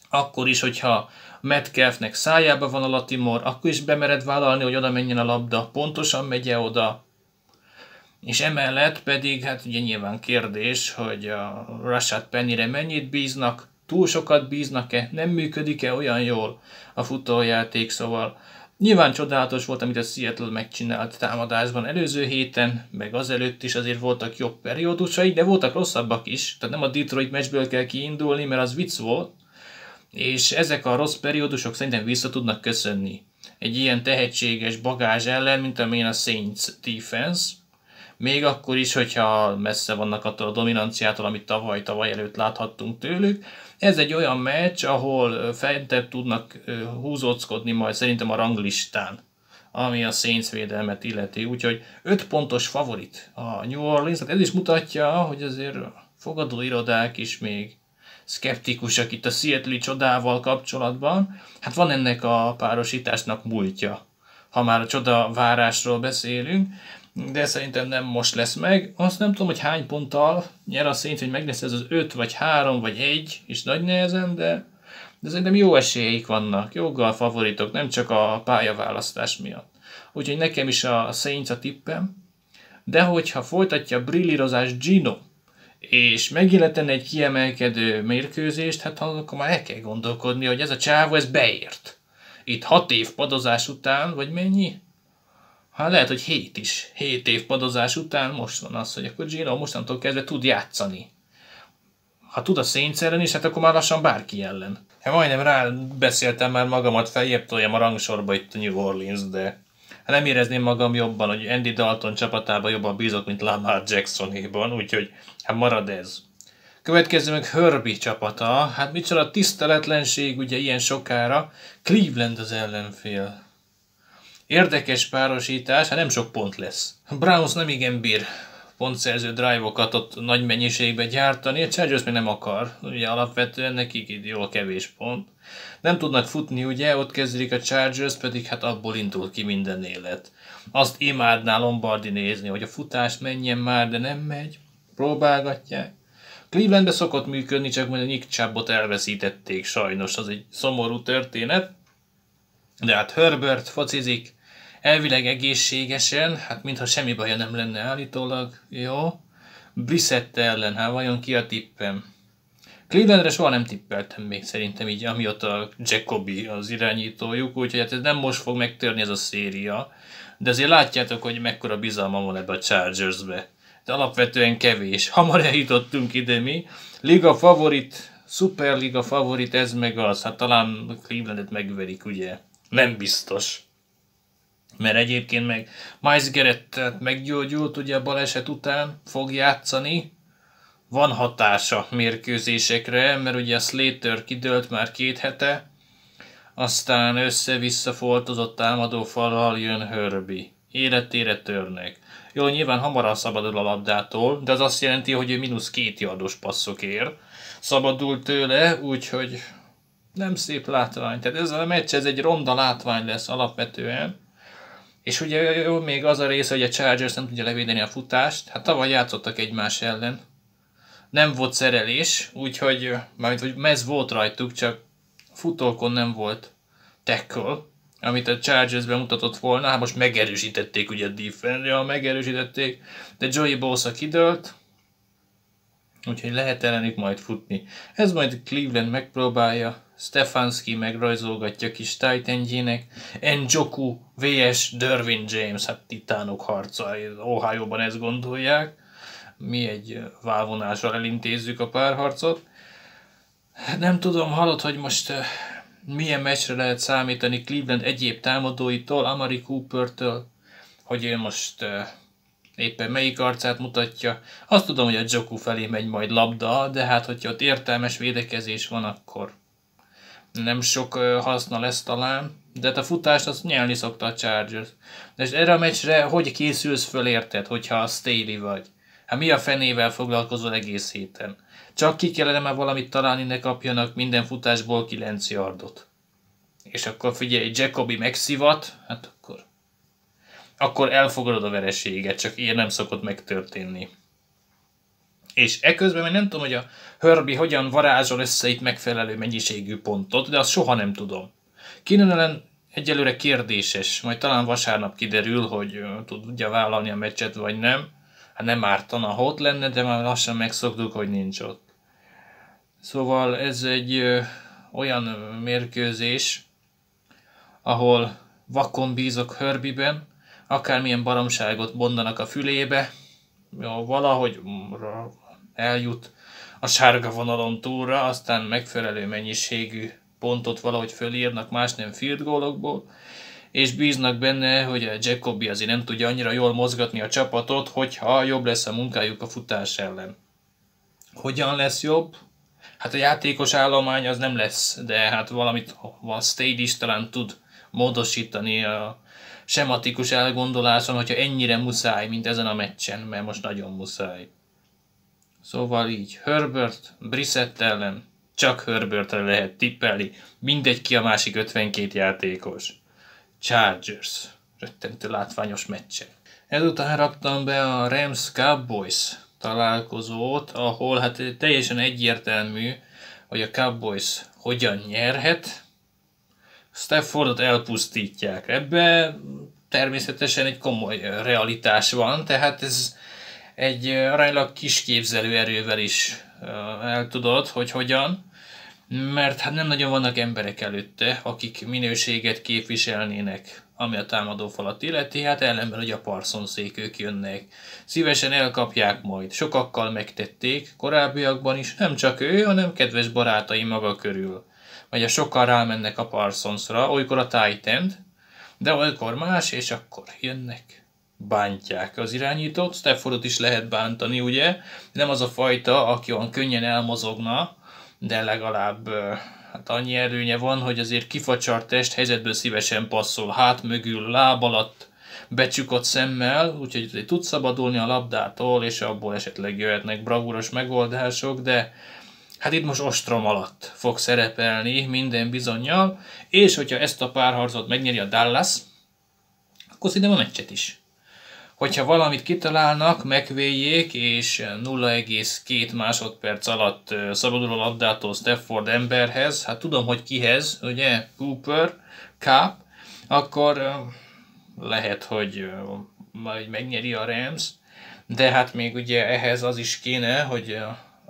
Akkor is, hogyha Metcalfnek szájába van a Latimor, akkor is bemered vállalni, hogy oda menjen a labda, pontosan megy -e oda. És emellett pedig, hát ugye nyilván kérdés, hogy a Rashad Pennyre mennyit bíznak, túl sokat bíznak-e, nem működik-e olyan jól a futójáték, szóval Nyilván csodálatos volt, amit a Seattle megcsinált támadásban előző héten, meg azelőtt is azért voltak jobb periódusai, de voltak rosszabbak is, tehát nem a Detroit meccsből kell kiindulni, mert az vicc volt, és ezek a rossz periódusok szerintem vissza tudnak köszönni. Egy ilyen tehetséges bagázs ellen, mint amilyen a Saints defense, még akkor is, hogyha messze vannak attól a dominanciától, amit tavaly, tavaly előtt láthattunk tőlük. Ez egy olyan meccs, ahol fentebb tudnak húzóckodni majd szerintem a ranglistán ami a Saints védelmet illeti. Úgyhogy 5 pontos favorit a New Orleans. Hát ez is mutatja, hogy azért fogadó irodák is még szkeptikusak itt a Seattle csodával kapcsolatban. Hát van ennek a párosításnak múltja ha már a csoda várásról beszélünk, de szerintem nem most lesz meg. Azt nem tudom, hogy hány ponttal nyer a szint, hogy megnézze ez az 5 vagy 3 vagy 1, és nagy nehezen, de, de szerintem jó esélyeik vannak, joggal favoritok, nem csak a pályaválasztás miatt. Úgyhogy nekem is a Saints a tippem, de hogyha folytatja a brillírozás Gino, és megilletene egy kiemelkedő mérkőzést, hát akkor már el kell gondolkodni, hogy ez a csávó, ez beért. Itt hat év padozás után, vagy mennyi? Hát lehet, hogy hét is. Hét év padozás után most van az, hogy akkor Gino mostantól kezdve tud játszani. Ha tud a Saints ellen is, hát akkor már lassan bárki ellen. Hát majdnem rá beszéltem már magamat feljebb toljam a rangsorba itt a New Orleans, de hát nem érezném magam jobban, hogy Andy Dalton csapatában jobban bízok, mint Lamar Jacksonéban, úgyhogy hát marad ez. Következő meg Herbie csapata, hát micsoda tiszteletlenség ugye ilyen sokára, Cleveland az ellenfél. Érdekes párosítás, hát nem sok pont lesz. Browns nem igen bír pontszerző drive-okat ott nagy mennyiségben gyártani, a Chargers még nem akar, ugye alapvetően nekik jól kevés pont. Nem tudnak futni, ugye, ott kezdik a Chargers, pedig hát abból indul ki minden élet. Azt imádná Lombardi nézni, hogy a futás menjen már, de nem megy. Próbálgatják. Clevelandbe szokott működni, csak majd a Nick Chubbot elveszítették sajnos, az egy szomorú történet. De hát Herbert focizik, elvileg egészségesen, hát mintha semmi baja nem lenne állítólag, jó. Brissett ellen, hát vajon ki a tippem? Clevelandre soha nem tippeltem még szerintem így, amióta Jacobi az irányítójuk, úgyhogy hát ez nem most fog megtörni ez a széria, de azért látjátok, hogy mekkora bizalma van ebbe a Chargersbe. De alapvetően kevés. Hamar eljutottunk ide mi. Liga favorit, Superliga favorit, ez meg az. Hát talán Clevelandet megverik, ugye? Nem biztos mert egyébként meg Miles Garrett meggyógyult ugye a baleset után, fog játszani, van hatása mérkőzésekre, mert ugye a Slater kidőlt már két hete, aztán össze-vissza foltozott támadó falral jön Herbie. Életére törnek. Jó, nyilván hamarabb szabadul a labdától, de az azt jelenti, hogy ő mínusz két yardos passzok ér. Szabadul tőle, úgyhogy nem szép látvány. Tehát ez a meccs, ez egy ronda látvány lesz alapvetően. És ugye jó, még az a része, hogy a Chargers nem tudja levédeni a futást, hát tavaly játszottak egymás ellen. Nem volt szerelés, úgyhogy, mármint, hogy mez volt rajtuk, csak futókon nem volt tackle, amit a Chargers bemutatott volna, hát most megerősítették ugye a defense megerősítették, de Joey Bosa kidőlt, úgyhogy lehet ellenük majd futni. Ez majd Cleveland megpróbálja, Stefanski megrajzolgatja kis Titanjének, Njoku vs. Derwin James, hát titánok harca, Ohio-ban ezt gondolják. Mi egy válvonással elintézzük a párharcot. Nem tudom, hallod, hogy most milyen meccsre lehet számítani Cleveland egyéb támadóitól, Amari Cooper-től, hogy ő most éppen melyik arcát mutatja. Azt tudom, hogy a Joku felé megy majd labda, de hát hogyha ott értelmes védekezés van, akkor nem sok haszna lesz talán, de hát a futást azt nyelni szokta a Chargers. De és erre a meccsre hogy készülsz föl érted, hogyha a Staley vagy? Hát mi a fenével foglalkozol egész héten? Csak ki kellene már valamit találni, ne kapjanak minden futásból 9 yardot. És akkor figyelj, Jacobi megszivat, hát akkor, akkor elfogadod a vereséget, csak ilyen nem szokott megtörténni. És eközben még nem tudom, hogy a Herbie hogyan varázsol össze itt megfelelő mennyiségű pontot, de azt soha nem tudom. Keenan ellen egyelőre kérdéses, majd talán vasárnap kiderül, hogy tudja vállalni a meccset, vagy nem. Hát nem ártana, ha ott lenne, de már lassan megszoktuk, hogy nincs ott. Szóval ez egy olyan mérkőzés, ahol vakon bízok Hörbiben, akármilyen baromságot bondanak a fülébe, valahogy eljut a sárga vonalon túlra, aztán megfelelő mennyiségű pontot valahogy fölírnak, más nem field goalokból, és bíznak benne, hogy a Jacobi azért nem tudja annyira jól mozgatni a csapatot, hogyha jobb lesz a munkájuk a futás ellen. Hogyan lesz jobb? Hát a játékos állomány az nem lesz, de hát valamit a Stage is talán tud módosítani a sematikus elgondoláson, hogyha ennyire muszáj, mint ezen a meccsen, mert most nagyon muszáj. Szóval így, Herbert, Brissett ellen, csak Herbertre lehet tippelni, mindegy ki a másik 52 játékos. Chargers. rettentő látványos meccsen. Ezután raktam be a Rams Cowboys találkozót, ahol hát teljesen egyértelmű, hogy a Cowboys hogyan nyerhet. Staffordot elpusztítják. Ebbe természetesen egy komoly realitás van, tehát ez egy aránylag kis képzelő erővel is eltudod, hogy hogyan, mert hát nem nagyon vannak emberek előtte, akik minőséget képviselnének, ami a támadó falat illeti, hát ellenben, hogy a Parsonszék ők jönnek. Szívesen elkapják majd, sokakkal megtették, korábbiakban is, nem csak ő, hanem kedves barátai maga körül. Vagy a sokkal rámennek a Parsonsra, olykor a titan de olykor más, és akkor jönnek bántják az irányítót. Staffordot is lehet bántani, ugye? Nem az a fajta, aki olyan könnyen elmozogna, de legalább hát annyi előnye van, hogy azért kifacsart test helyzetből szívesen passzol, hát mögül, láb alatt, becsukott szemmel, úgyhogy tud szabadulni a labdától, és abból esetleg jöhetnek bravúros megoldások, de hát itt most ostrom alatt fog szerepelni minden bizonyal, és hogyha ezt a párharcot megnyeri a Dallas, akkor szinte a meccset is hogyha valamit kitalálnak, megvéljék, és 0,2 másodperc alatt szabadul a labdától Stafford emberhez, hát tudom, hogy kihez, ugye, Cooper, Cup, akkor lehet, hogy majd megnyeri a Rams, de hát még ugye ehhez az is kéne, hogy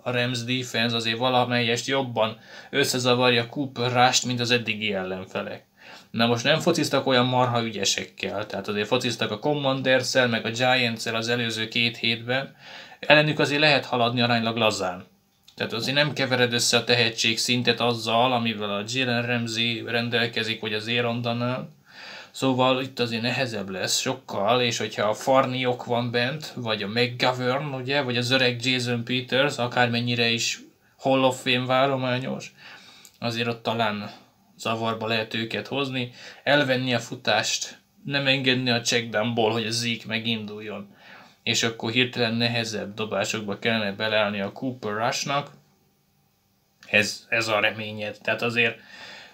a Rams defense azért valamelyest jobban összezavarja Cooper Rush-t, mint az eddigi ellenfelek. Na most nem fociztak olyan marha ügyesekkel, tehát azért fociztak a commanders meg a giants az előző két hétben, ellenük azért lehet haladni aránylag lazán. Tehát azért nem kevered össze a tehetség szintet azzal, amivel a Jalen Ramsey rendelkezik, vagy az Aaron Donald. Szóval itt azért nehezebb lesz sokkal, és hogyha a Farniok van bent, vagy a McGovern, ugye, vagy az öreg Jason Peters, akármennyire is Hall of Fame várományos, azért ott talán zavarba lehet őket hozni, elvenni a futást, nem engedni a checkdownból, hogy a Zeke meginduljon, és akkor hirtelen nehezebb dobásokba kellene beleállni a Cooper Rushnak. Ez, ez a reményed. Tehát azért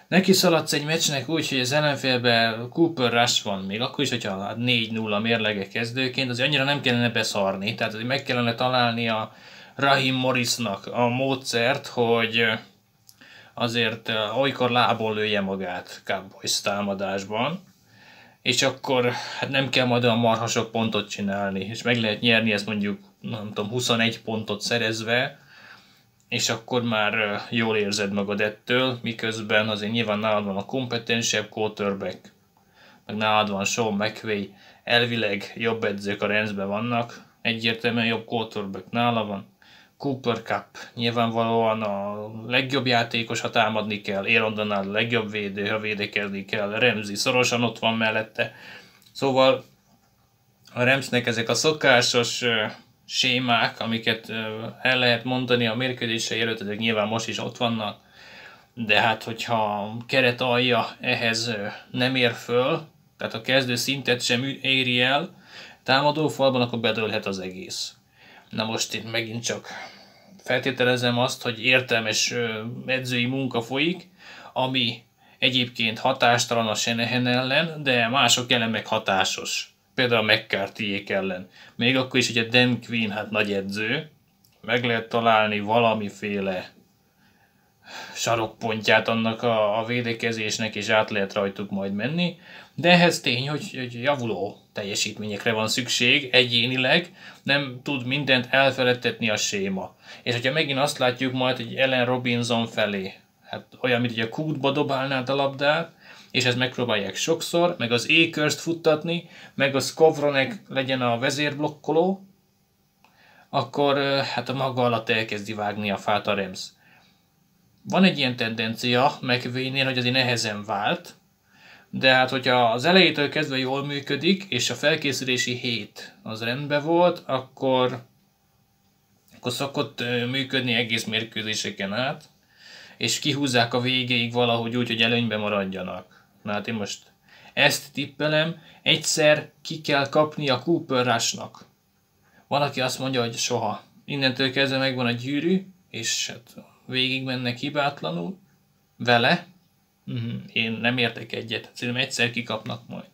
neki szaladsz egy meccsnek úgy, hogy az ellenfélben Cooper Rush van, még akkor is, hogyha 4-0 mérlege kezdőként, azért annyira nem kellene beszarni, tehát meg kellene találni a Rahim Morrisnak a módszert, hogy azért olykor lából lője magát Cowboys támadásban, és akkor hát nem kell majd olyan marha sok pontot csinálni, és meg lehet nyerni ezt mondjuk, nem tudom, 21 pontot szerezve, és akkor már jól érzed magad ettől, miközben azért nyilván nálad van a kompetensebb quarterback, meg nálad van Sean McVay, elvileg jobb edzők a rendben vannak, egyértelműen jobb quarterback nála van, Cooper Cup nyilvánvalóan a legjobb játékos, ha támadni kell, Aaron a legjobb védő, ha védekezni kell, Remzi szorosan ott van mellette. Szóval a Remsnek ezek a szokásos uh, sémák, amiket uh, el lehet mondani a mérkőzései előtt, ezek nyilván most is ott vannak, de hát hogyha keret alja ehhez uh, nem ér föl, tehát a kezdő szintet sem éri el támadó falban, akkor bedőlhet az egész. Na most itt megint csak feltételezem azt, hogy értelmes edzői munka folyik, ami egyébként hatástalan a Senehen ellen, de mások ellen meg hatásos. Például a mccarthy ellen. Még akkor is, hogy a Dan Quinn hát nagy edző, meg lehet találni valamiféle sarokpontját annak a, a védekezésnek, és át lehet rajtuk majd menni, de ehhez tény, hogy, hogy javuló teljesítményekre van szükség egyénileg, nem tud mindent elfeledtetni a séma. És hogyha megint azt látjuk majd, hogy Ellen Robinson felé, hát olyan, mint hogy a kútba dobálnád a labdát, és ezt megpróbálják sokszor, meg az Akers-t futtatni, meg a Skovronek legyen a vezérblokkoló, akkor hát a maga alatt elkezdi vágni a fát a Rams. Van egy ilyen tendencia megvénél, hogy azért nehezen vált, de hát hogyha az elejétől kezdve jól működik, és a felkészülési hét az rendben volt, akkor, akkor szokott működni egész mérkőzéseken át, és kihúzzák a végéig valahogy úgy, hogy előnybe maradjanak. Na hát én most ezt tippelem, egyszer ki kell kapni a Cooper Rush-nak. Van, aki azt mondja, hogy soha. Innentől kezdve megvan a gyűrű, és hát végig mennek hibátlanul vele. Én nem értek egyet, szerintem egyszer kikapnak majd.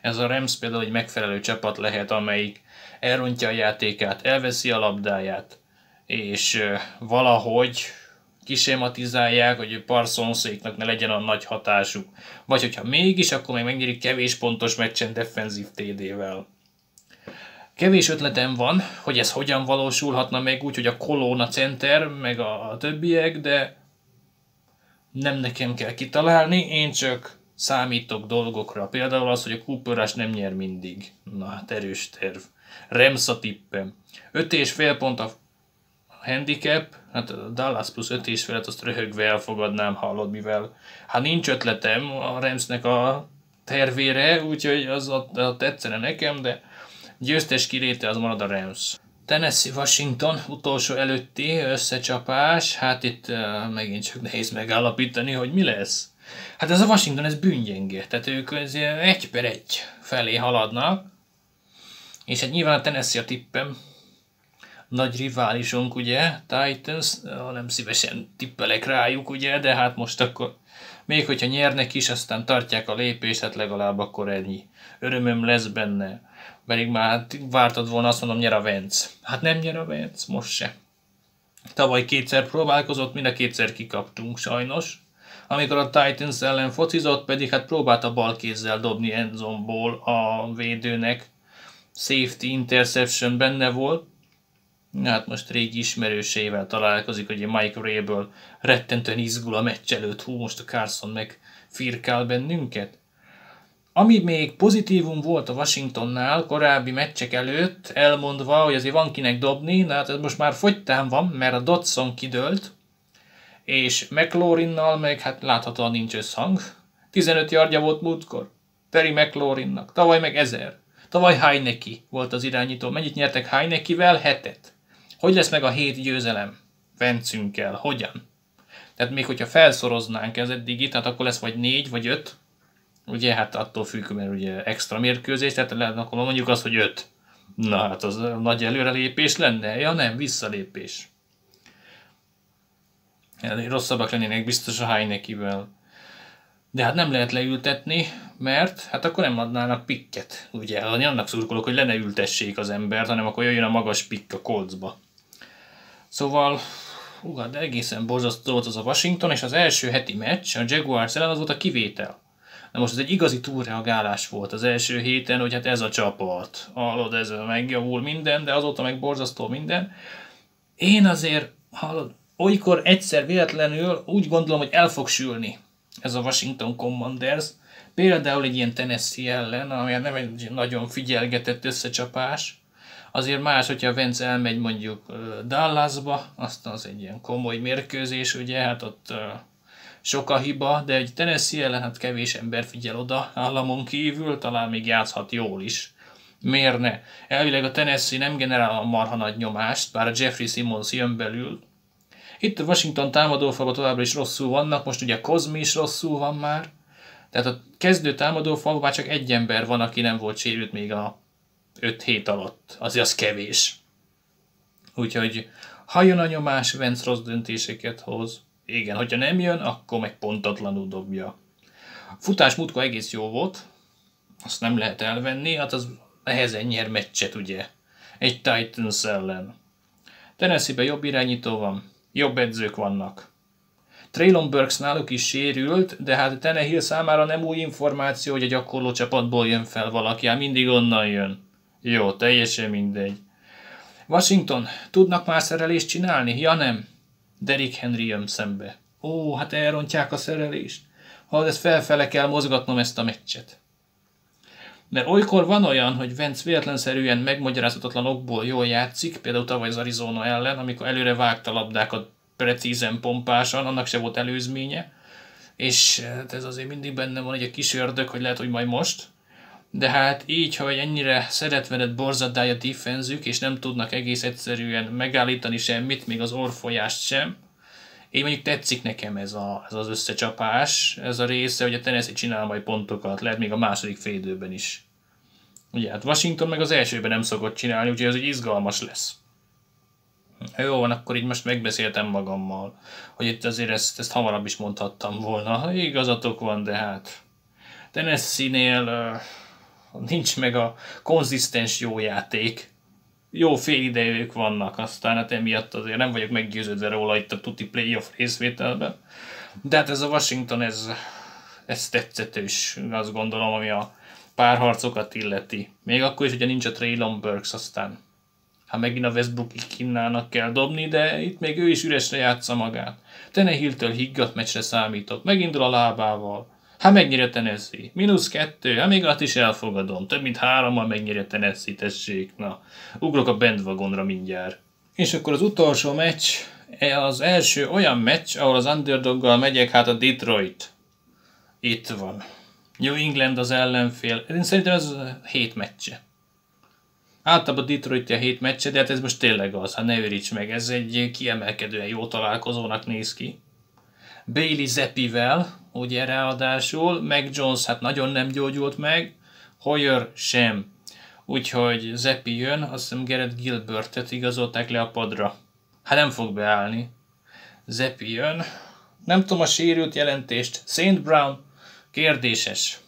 Ez a Rams például egy megfelelő csapat lehet, amelyik elrontja a játékát, elveszi a labdáját, és valahogy kisematizálják, hogy Parsonséknak ne legyen a nagy hatásuk. Vagy hogyha mégis, akkor még megnyerik kevés pontos meccsen defenzív TD-vel. Kevés ötletem van, hogy ez hogyan valósulhatna meg úgy, hogy a Kolóna center, meg a többiek, de nem nekem kell kitalálni, én csak számítok dolgokra. Például az, hogy a Cooperás nem nyer mindig. Na hát erős terv. Rems a tippem. 5 és fél pont a handicap, hát a Dallas plusz 5 és félet azt röhögve elfogadnám, hallod, mivel hát nincs ötletem a Remsnek a tervére, úgyhogy az ott tetszene nekem, de győztes kiréte az marad a Rams. Tennessee Washington utolsó előtti összecsapás, hát itt uh, megint csak nehéz megállapítani, hogy mi lesz. Hát ez a Washington, ez bűngyenge, tehát ők egy per egy felé haladnak, és hát nyilván a Tennessee a tippem, nagy riválisunk, ugye, Titans, nem szívesen tippelek rájuk, ugye, de hát most akkor még hogyha nyernek is, aztán tartják a lépést, hát legalább akkor ennyi. Örömöm lesz benne. Pedig már vártad volna azt mondom, nyer a Vence. Hát nem nyer a Vence, most se. Tavaly kétszer próbálkozott, mind a kétszer kikaptunk sajnos. Amikor a Titans ellen focizott, pedig hát próbálta bal kézzel dobni endzomból a védőnek. Safety interception benne volt, Hát most régi ismerőseivel találkozik, ugye Mike Rayből rettentően izgul a meccs előtt, hú, most a Carson meg firkál bennünket. Ami még pozitívum volt a Washingtonnál korábbi meccsek előtt, elmondva, hogy azért van kinek dobni, na hát ez most már fogytán van, mert a Dodson kidőlt, és McLaurinnal meg hát láthatóan nincs összhang. 15 yardja volt múltkor. Terry McLaurinnak. Tavaly meg 1000. Tavaly Heineke volt az irányító. Mennyit nyertek Heinekivel? Hetet. Hogy lesz meg a hét győzelem? Vencünkkel. Hogyan? Tehát még hogyha felszoroznánk ez eddigi, tehát akkor lesz vagy négy, vagy öt. Ugye, hát attól függ, mert ugye extra mérkőzés, tehát lehet, akkor mondjuk azt, hogy öt. Na hát az nagy előrelépés lenne? Ja nem, visszalépés. Rosszabbak lennének biztos a Heinekivel. De hát nem lehet leültetni, mert hát akkor nem adnának pikket. Ugye, annak szurkolok, hogy le ne ültessék az embert, hanem akkor jöjjön a magas pikk a kolcba. Szóval, hú, de hát egészen borzasztó volt az a Washington, és az első heti meccs, a Jaguars ellen az volt a kivétel. Na most ez egy igazi túlreagálás volt az első héten, hogy hát ez a csapat, hallod, ez megjavul minden, de azóta meg borzasztó minden. Én azért, hallod, olykor egyszer véletlenül úgy gondolom, hogy el fog sülni ez a Washington Commanders, például egy ilyen Tennessee ellen, ami nem egy nagyon figyelgetett összecsapás, Azért más, hogyha Vence elmegy mondjuk Dallasba, azt az egy ilyen komoly mérkőzés, ugye, hát ott sok a hiba, de egy Tennessee ellen hát kevés ember figyel oda államon kívül, talán még játszhat jól is. Miért ne? Elvileg a Tennessee nem generál a marha nagy nyomást, bár a Jeffrey Simmons jön belül. Itt a Washington támadófalba továbbra is rosszul vannak, most ugye Kozmi is rosszul van már. Tehát a kezdő támadófalban már csak egy ember van, aki nem volt sérült még a 5 hét alatt. Azért az kevés. Úgyhogy ha jön a nyomás, Vence rossz döntéseket hoz. Igen, hogyha nem jön, akkor meg pontatlanul dobja. Futás mutka egész jó volt, azt nem lehet elvenni, hát az nehezen nyer meccset, ugye. Egy Titans ellen. tennessee jobb irányító van, jobb edzők vannak. Traylon Burks náluk is sérült, de hát Tenehill számára nem új információ, hogy a gyakorló csapatból jön fel valaki, hát mindig onnan jön. Jó, teljesen mindegy. Washington, tudnak már szerelést csinálni? Ja nem. Derrick Henry jön szembe. Ó, hát elrontják a szerelést. Ha ez felfele kell mozgatnom ezt a meccset. Mert olykor van olyan, hogy Vence véletlenszerűen megmagyarázhatatlan okból jól játszik, például tavaly az Arizona ellen, amikor előre vágta labdákat precízen, pompásan, annak se volt előzménye, és hát ez azért mindig benne van egy kis ördög, hogy lehet, hogy majd most, de hát így, hogy ennyire szeretvened borzadája defenzük, és nem tudnak egész egyszerűen megállítani semmit, még az orfolyást sem, én mondjuk tetszik nekem ez, a, ez az összecsapás, ez a része, hogy a Tennessee csinál majd pontokat, lehet még a második félidőben is. Ugye hát Washington meg az elsőben nem szokott csinálni, úgyhogy ez egy izgalmas lesz. Jó van, akkor így most megbeszéltem magammal, hogy itt azért ezt, ezt hamarabb is mondhattam volna. Igazatok van, de hát Tennessee-nél uh, nincs meg a konzisztens jó játék. Jó fél idejük vannak, aztán hát emiatt azért nem vagyok meggyőződve róla itt a tuti playoff részvételben. De hát ez a Washington, ez, ez tetszetős, azt gondolom, ami a párharcokat illeti. Még akkor is ugye nincs a Traylon Burks, aztán ha megint a Westbrook kinnának kell dobni, de itt még ő is üresre játsza magát. Tenehiltől higgadt meccsre számítok, megindul a lábával. Hát megnyeri a Tennessee. Minusz kettő, hát még azt is elfogadom. Több mint hárommal megnyeri a Tennessee, tessék. Na, ugrok a bandwagonra mindjárt. És akkor az utolsó meccs, az első olyan meccs, ahol az underdoggal megyek, hát a Detroit. Itt van. New England az ellenfél. Én szerintem ez hét meccse. Általában Detroit a hét meccse, de hát ez most tényleg az, hát ne őríts meg, ez egy kiemelkedően jó találkozónak néz ki. Bailey Zeppivel, ugye ráadásul, meg Jones hát nagyon nem gyógyult meg, Hoyer sem. Úgyhogy Zeppi jön, azt hiszem Gerett Gilbertet igazolták le a padra. Hát nem fog beállni. Zeppi jön. Nem tudom a sérült jelentést. Saint Brown kérdéses.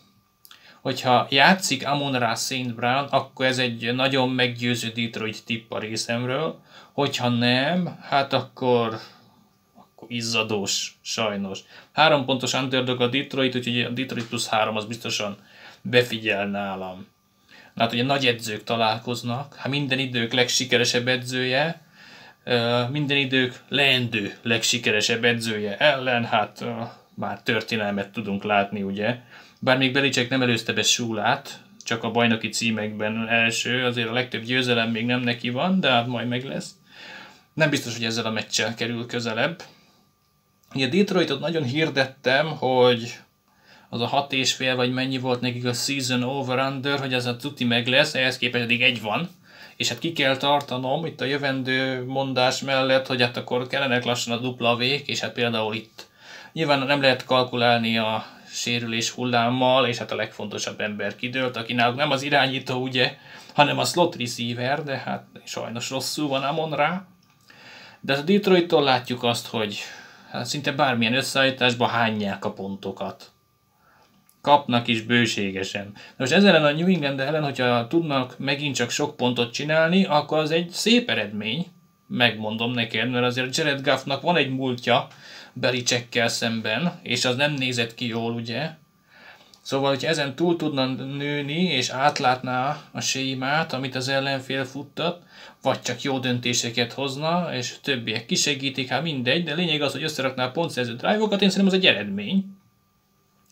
Hogyha játszik Amon Ra Saint Brown, akkor ez egy nagyon meggyőző Detroit tipp a részemről. Hogyha nem, hát akkor akkor izzadós, sajnos. Három pontos underdog a Detroit, úgyhogy a Detroit plusz három az biztosan befigyel nálam. Hát ugye nagy edzők találkoznak, hát minden idők legsikeresebb edzője, minden idők leendő legsikeresebb edzője ellen, hát már történelmet tudunk látni, ugye. Bár még Belicek nem előzte be Súlát, csak a bajnoki címekben első, azért a legtöbb győzelem még nem neki van, de hát majd meg lesz. Nem biztos, hogy ezzel a meccsel kerül közelebb. Ugye Detroitot nagyon hirdettem, hogy az a hat és fél, vagy mennyi volt nekik a season over-under, hogy ez a tuti meg lesz, ehhez képest eddig egy van, és hát ki kell tartanom itt a jövendő mondás mellett, hogy hát akkor kellenek lassan a dupla vék, és hát például itt nyilván nem lehet kalkulálni a sérülés hullámmal, és hát a legfontosabb ember kidőlt, aki náluk nem az irányító, ugye, hanem a slot receiver, de hát sajnos rosszul van Amon rá. De a Detroit-tól látjuk azt, hogy hát szinte bármilyen összeállításban hányják a pontokat. Kapnak is bőségesen. De most ezzel a New England ellen, hogyha tudnak megint csak sok pontot csinálni, akkor az egy szép eredmény, megmondom neked, mert azért Jared Goffnak van egy múltja Belicekkel szemben, és az nem nézett ki jól, ugye? Szóval, hogy ezen túl tudna nőni, és átlátná a sémát, amit az ellenfél futtat, vagy csak jó döntéseket hozna, és többiek kisegítik, hát mindegy, de lényeg az, hogy összerakná pontszerző drive-okat, én szerintem az egy eredmény.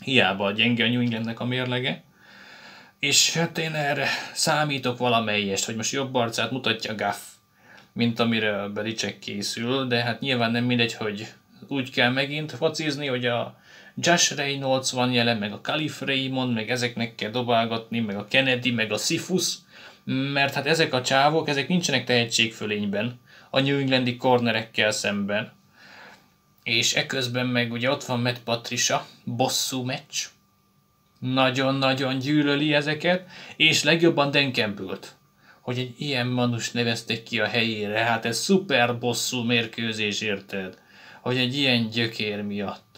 Hiába a gyenge a New Englandnek a mérlege. És hát én erre számítok valamelyest, hogy most jobb arcát mutatja Gaff, mint amire Belicek készül, de hát nyilván nem mindegy, hogy úgy kell megint focizni, hogy a Josh Reynolds van jelen, meg a Calif Raymond, meg ezeknek kell dobálgatni, meg a Kennedy, meg a Sifus, mert hát ezek a csávok, ezek nincsenek tehetségfölényben a New Englandi cornerekkel szemben. És eközben meg ugye ott van Matt Patricia, bosszú meccs. Nagyon-nagyon gyűlöli ezeket, és legjobban Campbell-t hogy egy ilyen manus nevezték ki a helyére, hát ez szuper bosszú mérkőzés, érted? Hogy egy ilyen gyökér miatt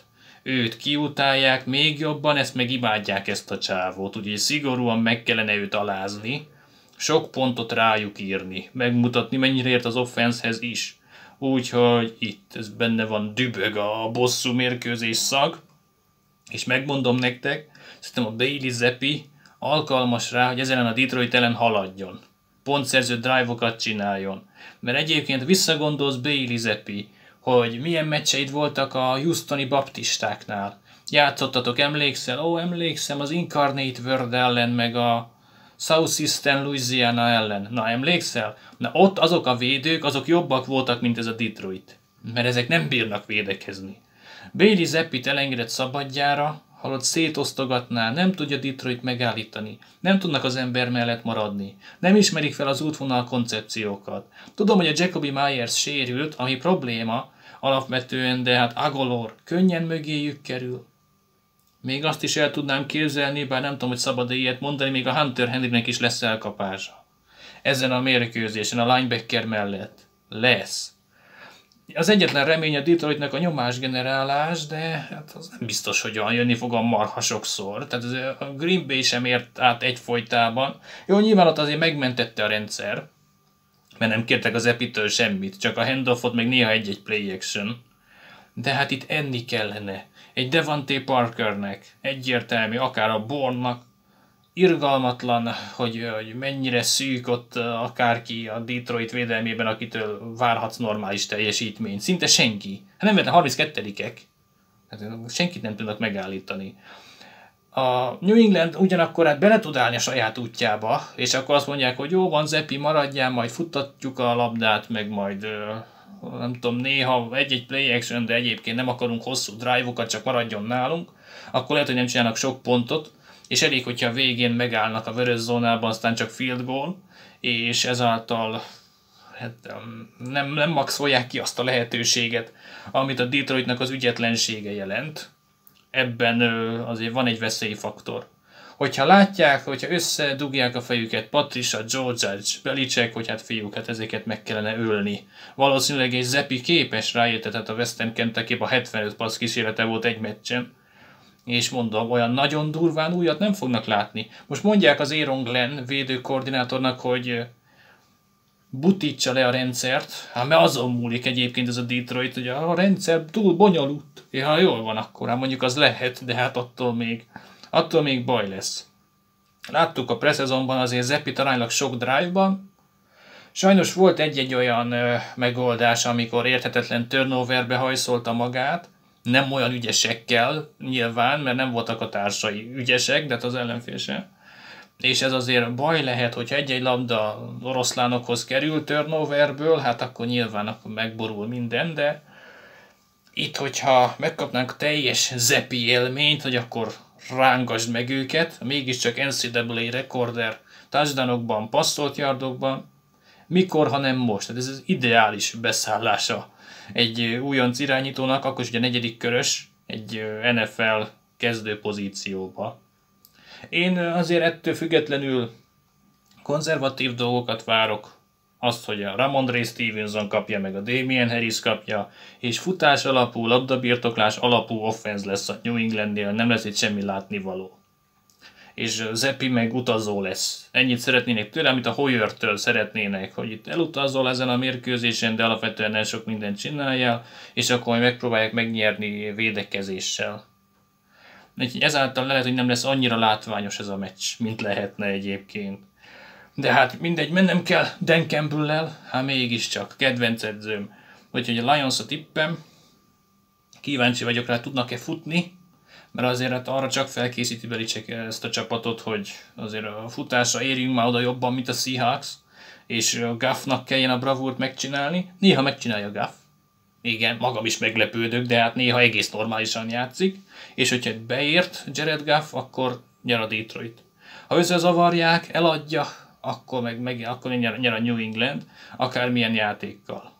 őt kiutálják még jobban, ezt meg imádják ezt a csávót, ugye szigorúan meg kellene őt alázni, sok pontot rájuk írni, megmutatni, mennyire ért az offenszhez is. Úgyhogy itt ez benne van dübög a bosszú mérkőzés szag, és megmondom nektek, szerintem a Bailey Zeppi alkalmas rá, hogy ezen a Detroit ellen haladjon. Pontszerző drive-okat csináljon. Mert egyébként visszagondolsz Bailey Zeppi, hogy milyen meccseid voltak a Houstoni baptistáknál. Játszottatok, emlékszel? Ó, emlékszem az Incarnate World ellen, meg a Southeastern Louisiana ellen. Na, emlékszel? Na, ott azok a védők, azok jobbak voltak, mint ez a Detroit. Mert ezek nem bírnak védekezni. Bailey Zeppit elengedett szabadjára, halott szétosztogatná, nem tudja Detroit megállítani, nem tudnak az ember mellett maradni, nem ismerik fel az útvonal koncepciókat. Tudom, hogy a Jacoby Myers sérült, ami probléma alapvetően, de hát Agolor könnyen mögéjük kerül. Még azt is el tudnám képzelni, bár nem tudom, hogy szabad-e ilyet mondani, még a Hunter Henrynek is lesz elkapása. Ezen a mérkőzésen, a linebacker mellett. Lesz. Az egyetlen remény a Detroitnak a nyomásgenerálás, de hát az nem biztos, hogy olyan jönni fog a marha sokszor. Tehát az, a Green Bay sem ért át egyfolytában. Jó, nyilván ott azért megmentette a rendszer, mert nem kértek az epitől semmit, csak a handoffot, meg néha egy-egy play action. De hát itt enni kellene. Egy Devante Parkernek, egyértelmű, akár a Bornnak, irgalmatlan, hogy, hogy mennyire szűk ott akárki a Detroit védelmében, akitől várhatsz normális teljesítményt. Szinte senki. Hát nem vettem 32-ek. Hát senkit nem tudnak megállítani. A New England ugyanakkor hát bele tud állni a saját útjába, és akkor azt mondják, hogy jó van, Zepi, maradjál, majd futtatjuk a labdát, meg majd nem tudom, néha egy-egy play action, de egyébként nem akarunk hosszú drive-okat, csak maradjon nálunk, akkor lehet, hogy nem csinálnak sok pontot, és elég, hogyha a végén megállnak a vörös zónában, aztán csak field goal, és ezáltal hát, nem, nem maxolják ki azt a lehetőséget, amit a Detroitnak az ügyetlensége jelent. Ebben azért van egy veszélyfaktor. Hogyha látják, hogyha összedugják a fejüket Patricia, George, Belicek, hogy hát fiúk, hát ezeket meg kellene ölni. Valószínűleg egy Zepi képes ráérte, tehát a Western Kentucky a 75 passz kísérlete volt egy meccsen és mondom, olyan nagyon durván újat nem fognak látni. Most mondják az Aaron Glenn védőkoordinátornak, hogy butítsa le a rendszert, hát mert azon múlik egyébként ez a Detroit, hogy a rendszer túl bonyolult. Ja, ha jól van akkor, hát mondjuk az lehet, de hát attól még, attól még baj lesz. Láttuk a preszezonban azért Zeppi aránylag sok drive-ban, Sajnos volt egy-egy olyan ö, megoldás, amikor érthetetlen turnoverbe hajszolta magát, nem olyan ügyesekkel nyilván, mert nem voltak a társai ügyesek, de hát az ellenfél sem. És ez azért baj lehet, hogyha egy-egy labda oroszlánokhoz kerül turnoverből, hát akkor nyilván akkor megborul minden, de itt, hogyha megkapnánk teljes zepi élményt, hogy akkor rángasd meg őket, mégiscsak NCAA rekorder touchdownokban, passzolt yardokban, mikor, ha nem most. Tehát ez az ideális beszállása egy újonc irányítónak, akkor is ugye negyedik körös, egy NFL kezdő pozícióba. Én azért ettől függetlenül konzervatív dolgokat várok, azt, hogy a Ramondre Stevenson kapja, meg a Damien Harris kapja, és futás alapú, labdabirtoklás alapú offense lesz a New Englandnél, nem lesz itt semmi látnivaló és Zeppi meg utazó lesz. Ennyit szeretnének tőle, amit a Hoyer-től szeretnének, hogy itt elutazol ezen a mérkőzésen, de alapvetően nem sok mindent csináljál, és akkor megpróbálják megnyerni védekezéssel. Úgyhogy ezáltal lehet, hogy nem lesz annyira látványos ez a meccs, mint lehetne egyébként. De hát mindegy, mennem kell Dan Campbell-lel, hát mégiscsak, kedvenc edzőm. Úgyhogy a Lions a tippem, kíváncsi vagyok rá, tudnak-e futni, mert azért hát arra csak felkészíti Belicek ezt a csapatot, hogy azért a futásra érjünk már oda jobban, mint a Seahawks, és a Gaffnak kelljen a bravúrt megcsinálni. Néha megcsinálja Gaff. Igen, magam is meglepődök, de hát néha egész normálisan játszik, és hogyha beért Jared Gaff, akkor nyer a Detroit. Ha összezavarják, eladja, akkor meg, meg akkor nyer, nyer a New England, akármilyen játékkal.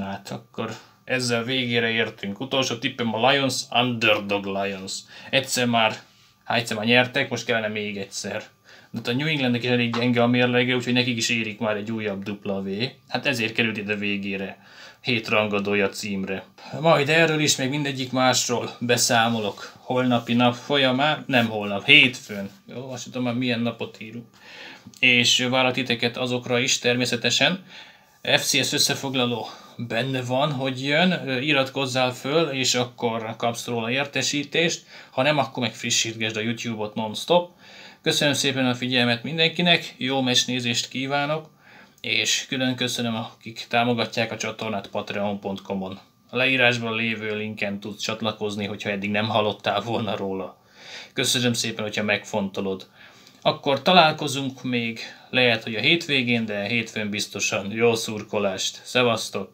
Hát akkor ezzel végére értünk. Utolsó tippem a Lions, Underdog Lions. Egyszer már, hát egyszer már nyertek, most kellene még egyszer. De a New Englandnek is elég gyenge a mérlege, úgyhogy nekik is érik már egy újabb dupla V. Hát ezért került ide végére. Hét rangadója címre. Majd erről is, még mindegyik másról beszámolok. Holnapi nap folyamán, nem holnap, hétfőn. Jó, azt tudom már milyen napot írunk. És vállalt titeket azokra is természetesen. FCS összefoglaló benne van, hogy jön, iratkozzál föl, és akkor kapsz róla értesítést, ha nem, akkor meg frissítgesd a YouTube-ot non-stop. Köszönöm szépen a figyelmet mindenkinek, jó mesnézést kívánok, és külön köszönöm, akik támogatják a csatornát patreon.com-on. A leírásban lévő linken tudsz csatlakozni, hogyha eddig nem hallottál volna róla. Köszönöm szépen, hogyha megfontolod. Akkor találkozunk még, lehet, hogy a hétvégén, de hétfőn biztosan. Jó szurkolást! Szevasztok!